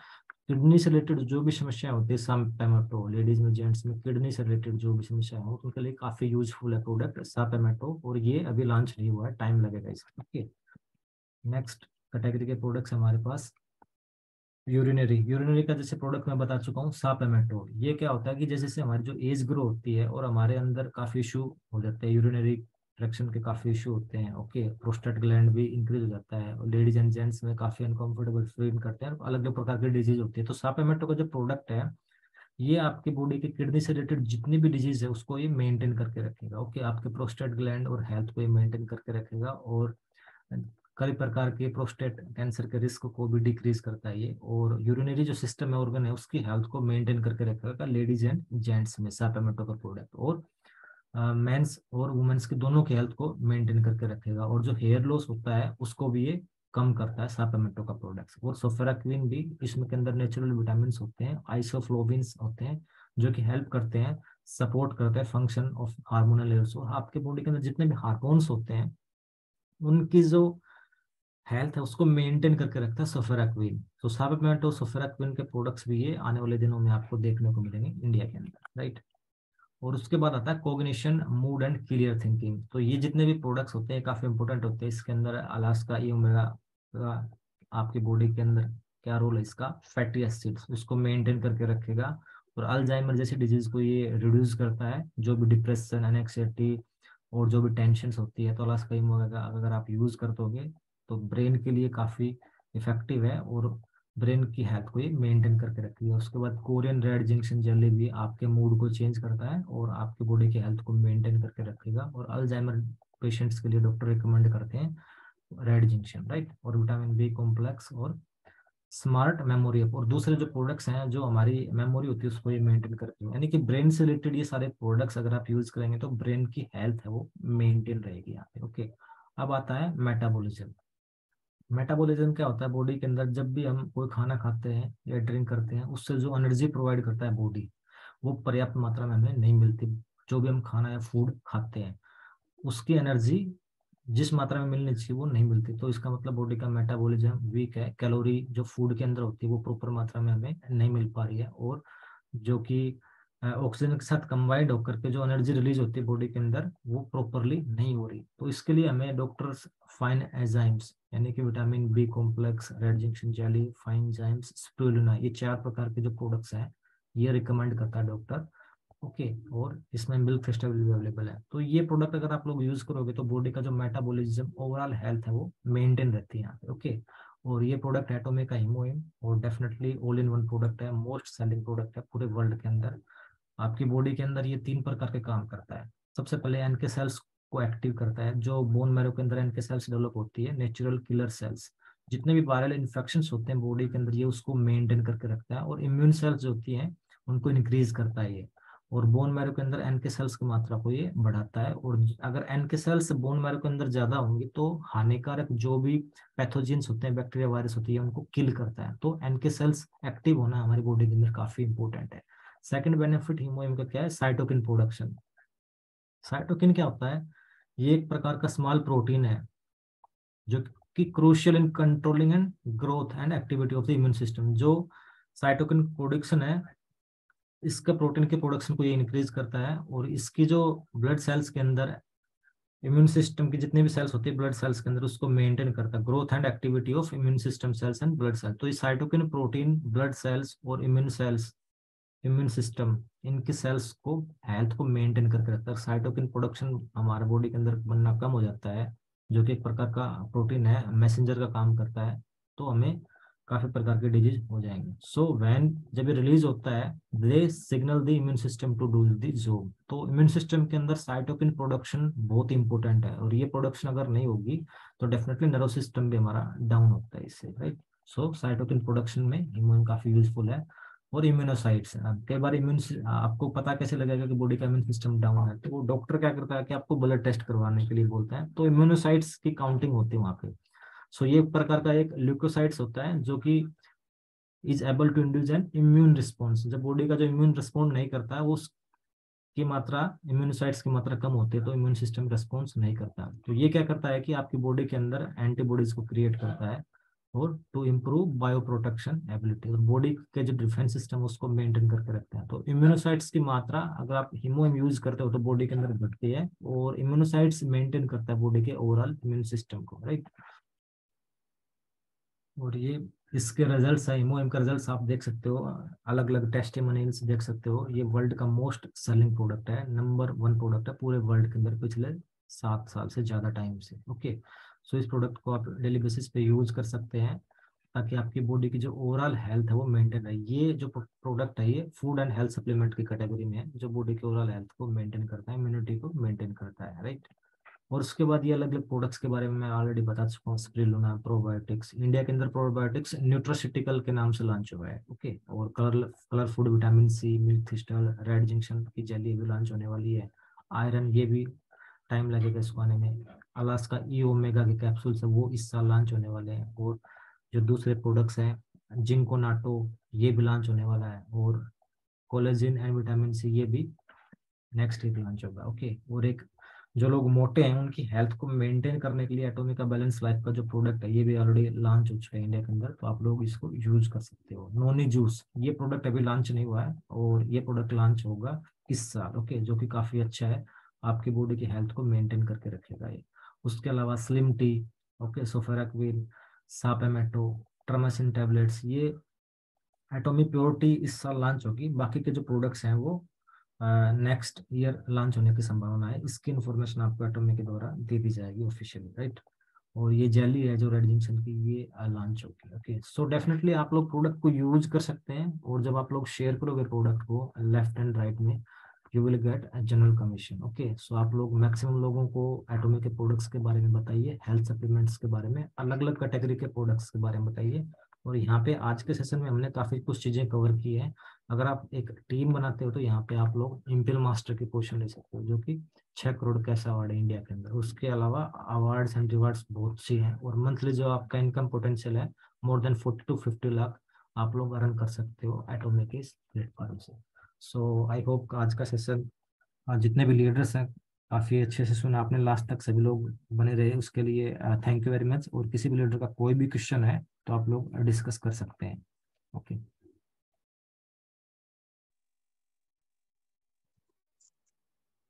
किडनी से रिलेटेड जो भी समस्या होती है सापेमेटो लेडीज़ में, जेंट्स में, किडनी से रिलेटेड जो भी समस्या हो, उनके लिए काफ़ी यूजफुल है प्रोडक्ट सापेमेटो और ये अभी लॉन्च नहीं हुआ है, टाइम लगेगा इसका ओके नेक्स्ट कैटेगरी के प्रोडक्ट्स हमारे पास। यूरिनरी यूरिनरी का जैसे प्रोडक्ट मैं बता चुका हूँ सापेमेटोल ये क्या होता है कि जैसे जैसे हमारी जो एज ग्रो होती है और हमारे अंदर काफ़ी इशू हो जाते हैं यूरिनरी ट्रैक्शन के काफ़ी इशू होते हैं। ओके प्रोस्टेट ग्लैंड भी इंक्रीज हो जाता है और लेडीज़ एंड जेंट्स में काफ़ी अनकंफर्टेबल फील करते हैं अलग अलग प्रकार की डिज़ीज़ होती है। तो सापेमेटो का जो प्रोडक्ट है, ये आपकी बॉडी के किडनी से रिलेटेड जितनी भी डिज़ीज़ है, उसको ये मेंटेन करके रखेगा। ओके आपके प्रोस्टेट ग्लैंड और हेल्थ को ये मेंटेन करके रखेगा और कई प्रकार के प्रोस्टेट कैंसर के रिस्क को भी डिक्रीज करता है ये। और यूरिनरी जो सिस्टम है ऑर्गन है, उसकी हेल्थ को मेंटेन करके रखेगा लेडीज़ एंड जेंट्स में सापेमेटो का प्रोडक्ट और मेंस और वुमेन्स के दोनों की हेल्थ को मेंटेन करके रखेगा। और जो हेयर लॉस होता है, उसको भी ये कम करता है सापेमेटो का प्रोडक्ट और सोफेराक्विन भी इसमें के अंदर नेचुरल विटामिन होते हैं आइसोफ्लोबिन होते हैं, जो कि हेल्प करते हैं सपोर्ट करते हैं फ़ंक्शन ऑफ़ हार्मोनल लेयर्स और आपके बॉडी के अंदर जितने भी हार्मोन्स होते हैं, उनकी जो हेल्थ है, उसको मेंटेन करके रखता है सोफेराक्विन तो और सोफेराक्विन के प्रोडक्ट्स भी ये आने वाले दिनों में आपको देखने को मिलेंगे इंडिया के अंदर राइट और उसके बाद आता है cognition mood and clear thinking तो ये जितने भी प्रोडक्ट्स होते हैं, काफ़ी इंपॉर्टेंट होते हैं इसके अंदर अलास्का ई ओमेगा आपकी बॉडी के अंदर क्या रोल है इसका? फैटी एसिड्स उसको मेंटेन करके रखेगा। और अल्जाइमर जैसी डिज़ीज़ को ये रिड्यूस करता है, जो भी डिप्रेशन एनेक्सिटी और जो भी टेंशन होती है तो अलास्का ई ओमेगा अगर आप यूज़ करते तो ब्रेन के लिए काफ़ी इफ़ेक्टिव है। और ब्रेन की हेल्थ को ये मेंटेन करके रखती है। उसके बाद कोरियन रेड जंक्शन जेली भी आपके मूड को चेंज करता है और आपके बॉडी की हेल्थ को मेंटेन करके रखेगा और अल्जाइमर पेशेंट्स के लिए डॉक्टर रिकमेंड करते हैं रेड जंक्शन, राइट? और विटामिन बी कॉम्प्लेक्स और स्मार्ट मेमोरी और दूसरे जो प्रोडक्ट्स हैं, जो हमारी मेमोरी होती है, उसको ये मेंटेन करती है। यानी कि ब्रेन से रिलेटेड ये सारे प्रोडक्ट्स अगर आप यूज़ करेंगे तो ब्रेन की हेल्थ है, वो मेंटेन रहेगी यहाँ पे, ओके? अब आता है मेटाबोलिज्म। मेटाबॉलिज्म क्या होता है? बॉडी के अंदर जब भी हम कोई खाना खाते हैं या ड्रिंक करते हैं, उससे जो एनर्जी प्रोवाइड करता है बॉडी वो पर्याप्त मात्रा में हमें नहीं मिलती। जो भी हम खाना या फ़ूड खाते हैं, उसकी एनर्जी जिस मात्रा में मिलनी चाहिए वो नहीं मिलती। तो इसका मतलब बॉडी का मेटाबॉलिज्म वीक है। कैलोरी जो फ़ूड के अंदर होती है, वो प्रॉपर मात्रा में हमें नहीं मिल पा रही है। और जो कि ऑक्सीजन के साथ कंबाइंड होकर के जो एनर्जी रिलीज़ होती है बॉडी के अंदर, वो प्रॉपरली नहीं हो रही। तो इसके लिए हमें डॉक्टर्स फाइन एजाइम्स यानी कि vitamin B complex red junction jelly fine जाइम्स spirulina ये चार प्रकार के जो प्रोडक्ट्स हैं, ये रिकमेंड करता है डॉक्टर ओके और इसमें मिल्क फेस्टिवल भी अवेलेबल है। तो ये प्रोडक्ट अगर आप लोग यूज़ करोगे तो बॉडी का जो मेटाबॉलिज्म ओवरऑल हेल्थ है, वो मेंटेन रहती है यहाँ पे। ओके और ये प्रोडक्ट एटोमे का हिमोइन और definitely all in one product है मोस्ट सेलिंग प्रोडक्ट है पूरे वर्ल्ड के अंदर। आपकी बॉडी के अंदर ये तीन प्रकार के काम करता है। सबसे पहले एनके सेल्स को एक्टिव करता है, जो बोन मैरो के अंदर एनके सेल्स डेवलप होती है नेचुरल किलर सेल्स जितने भी वायरल इन्फेक्शन होते हैं बॉडी के अंदर, ये उसको मेंटेन करके रखता है और इम्यून सेल्स जो होती हैं, उनको इंक्रीज करता है ये। और बोन मैरो के अंदर एन के सेल्स की मात्रा को ये बढ़ाता है और अगर एन के सेल्स बोन मैरो के अंदर ज़्यादा होंगे तो हानिकारक जो भी पैथोजेंस होते हैं बैक्टीरिया वायरस होती है, उनको किल करता है। तो एन के सेल्स एक्टिव होना हमारी बॉडी के अंदर काफ़ी इंपॉर्टेंट है। सेकेंड बेनिफिट हीमोइम का क्या है? साइटोकिन प्रोडक्शन साइटोकिन क्या होता है? ये एक प्रकार का स्मॉल प्रोटीन है, जो कि crucial in controlling and growth and activity of the immune system जो साइटोकिन प्रोडक्शन है, इसका प्रोटीन के प्रोडक्शन को ये इंक्रीज करता है और इसकी जो ब्लड सेल्स के अंदर इम्यून सिस्टम की जितने भी सेल्स होती है ब्लड सेल्स के अंदर उसको मेंटेन करता है। Growth and activity of immune system cells and blood cells तो ये साइटोकिन प्रोटीन ब्लड सेल्स और इम्यून सेल्स इम्यून सिस्टम इनके सेल्स को हेल्थ को मेंटेन करके रखता है। साइटोकिन प्रोडक्शन हमारे बॉडी के अंदर बनना कम हो जाता है जो कि एक प्रकार का प्रोटीन है मैसेंजर का काम करता है तो हमें काफ़ी प्रकार के डिज़ीज़ हो जाएँगे। सो so, वैन जब ये रिलीज़ होता है they signal the immune system to do the job तो इम्यून सिस्टम के अंदर साइटोकिन प्रोडक्शन बहुत इंपॉर्टेंट है और ये प्रोडक्शन अगर नहीं होगी तो डेफिनेटली नर्व सिस्टम भी हमारा डाउन होता है इससे राइट सो साइटोकिन प्रोडक्शन में इम्यून काफ़ी यूजफुल है। और इम्यूनोसाइट्स कई बार इम्यून आपको पता कैसे लगेगा कि बॉडी का इम्यून सिस्टम डाउन है? तो वो डॉक्टर क्या करता है कि आपको ब्लड टेस्ट करवाने के लिए बोलता है। तो इम्यूनोसाइट्स की काउंटिंग होती है वहाँ पे। सो ये प्रकार का एक ल्यूकोसाइट्स होता है जो कि is able to induce an immune response जब बॉडी का जो इम्यून रिस्पॉन्ड नहीं करता है वो की मात्रा इम्यूनोसाइट्स की मात्रा कम होती है तो इम्यून सिस्टम रिस्पॉन्स नहीं करता। तो ये क्या करता है कि आपकी बॉडी के अंदर एंटीबॉडीज को क्रिएट करता है। और to improve bio protection ability और बॉडी के जो डिफेंस सिस्टम उसको मेंटेन करके रखते हैं। तो इम्यूनोसाइट्स की मात्रा, अगर आप हिमोम यूज़ करते हो तो बॉडी के अंदर घटती है, और इम्यूनोसाइट्स मेंटेन करता है बॉडी के ओवरऑल इम्यून सिस्टम को राइट और ये इसके रिजल्ट्स है इमोएम का रिजल्ट्स आप देख सकते हो अलग अलग टेस्टिमोनियल्स देख सकते हो। ये वर्ल्ड का मोस्ट सेलिंग प्रोडक्ट है नंबर वन प्रोडक्ट है पूरे वर्ल्ड के अंदर पिछले सात साल से ज़्यादा टाइम से ओके सो इस प्रोडक्ट को आप डेली बेसिस पे यूज़ कर सकते हैं ताकि आपकी बॉडी की जो ओवरऑल हेल्थ है वो मेंटेन रहे। ये जो प्रोडक्ट है, ये फ़ूड एंड हेल्थ सप्लीमेंट की कैटेगरी में है, जो बॉडी की ओवरऑल हेल्थ को मेंटेन करता है इम्यूनिटी को मेंटेन करता है राइट और उसके बाद ये अलग अलग प्रोडक्ट्स के बारे में मैं ऑलरेडी बता चुका हूँ स्प्रिलुना प्रोबायोटिक्स इंडिया के अंदर प्रोबायोटिक्स न्यूट्रोसिटिकल के नाम से लॉन्च हुआ है ओके और colour colour food vitamin C milk crystal red junction की जेली भी लॉन्च होने वाली है। आयरन ये भी टाइम लगेगा इसको आने में। अलास्का ई ओमेगा के कैप्सूल्स है, वो इस साल लॉन्च होने वाले हैं और जो दूसरे प्रोडक्ट्स हैं जिंको नाटो ये भी लॉन्च होने वाला है और कोलेजिन एंड विटामिन सी ये भी नेक्स्ट वीक लॉन्च होगा ओके और एक जो लोग मोटे हैं, उनकी हेल्थ को मेंटेन करने के लिए एटोमिका बैलेंस लाइफ का जो प्रोडक्ट है, ये भी ऑलरेडी लॉन्च हो चुका है इंडिया के अंदर तो आप लोग इसको यूज़ कर सकते हो। नोनी जूस ये प्रोडक्ट अभी लॉन्च नहीं हुआ है और ये प्रोडक्ट लॉन्च होगा इस साल ओके जो कि काफ़ी अच्छा है, आपकी बॉडी की हेल्थ को मेंटेन करके रखेगा ये। उसके अलावा स्लिम टी ओके सोफेराक्विन सापेमेटो ट्रमासिन टैबलेट्स ये एटोमी प्योरिटी इस साल लॉन्च होगी। बाकी के जो प्रोडक्ट्स हैं वो नेक्स्ट ईयर लॉन्च होने की संभावना है। इसकी इन्फॉर्मेशन आपको एटोमी के द्वारा दे दी जाएगी ऑफिशियली राइट और ये जेली है जो रेड जंक्शन की ये लॉन्च होगी ओके सो डेफिनेटली आप लोग प्रोडक्ट को यूज़ कर सकते हैं और जब आप लोग शेयर करोगे प्रोडक्ट को लेफ़्ट एंड राइट में you will get general commission okay so आप लोग मैक्सिमम लोगों को एटोमी के प्रोडक्ट्स के बारे में बताइए हेल्थ सप्लीमेंट्स के बारे में अलग अलग कैटेगरी के प्रोडक्ट्स के बारे में बताइए। और यहाँ पे आज के सेशन में हमने काफ़ी कुछ चीज़ें कवर की है। अगर आप एक टीम बनाते हो तो यहाँ पे आप लोग इम्पिल मास्टर की पोजिशन ले सकते हो, जो कि छह करोड़ कैसा अवार्ड है इंडिया के अंदर। उसके अलावा अवार्ड्स एंड रिवार्ड्स बहुत सी हैं, और मंथली जो आपका इनकम पोटेंशियल है more than forty to fifty lakh आप लोग अर्न कर सकते हो एटोमिक इस प्लेटफॉर्म से। सो आई होप आज का सेशन जितने भी लीडर्स हैं, काफ़ी अच्छे से सुना आपने। लास्ट तक सभी लोग बने रहे उसके लिए थैंक यू वेरी मच और किसी भी लीडर का कोई भी क्वेश्चन है तो आप लोग डिस्कस कर सकते हैं। Okay okay.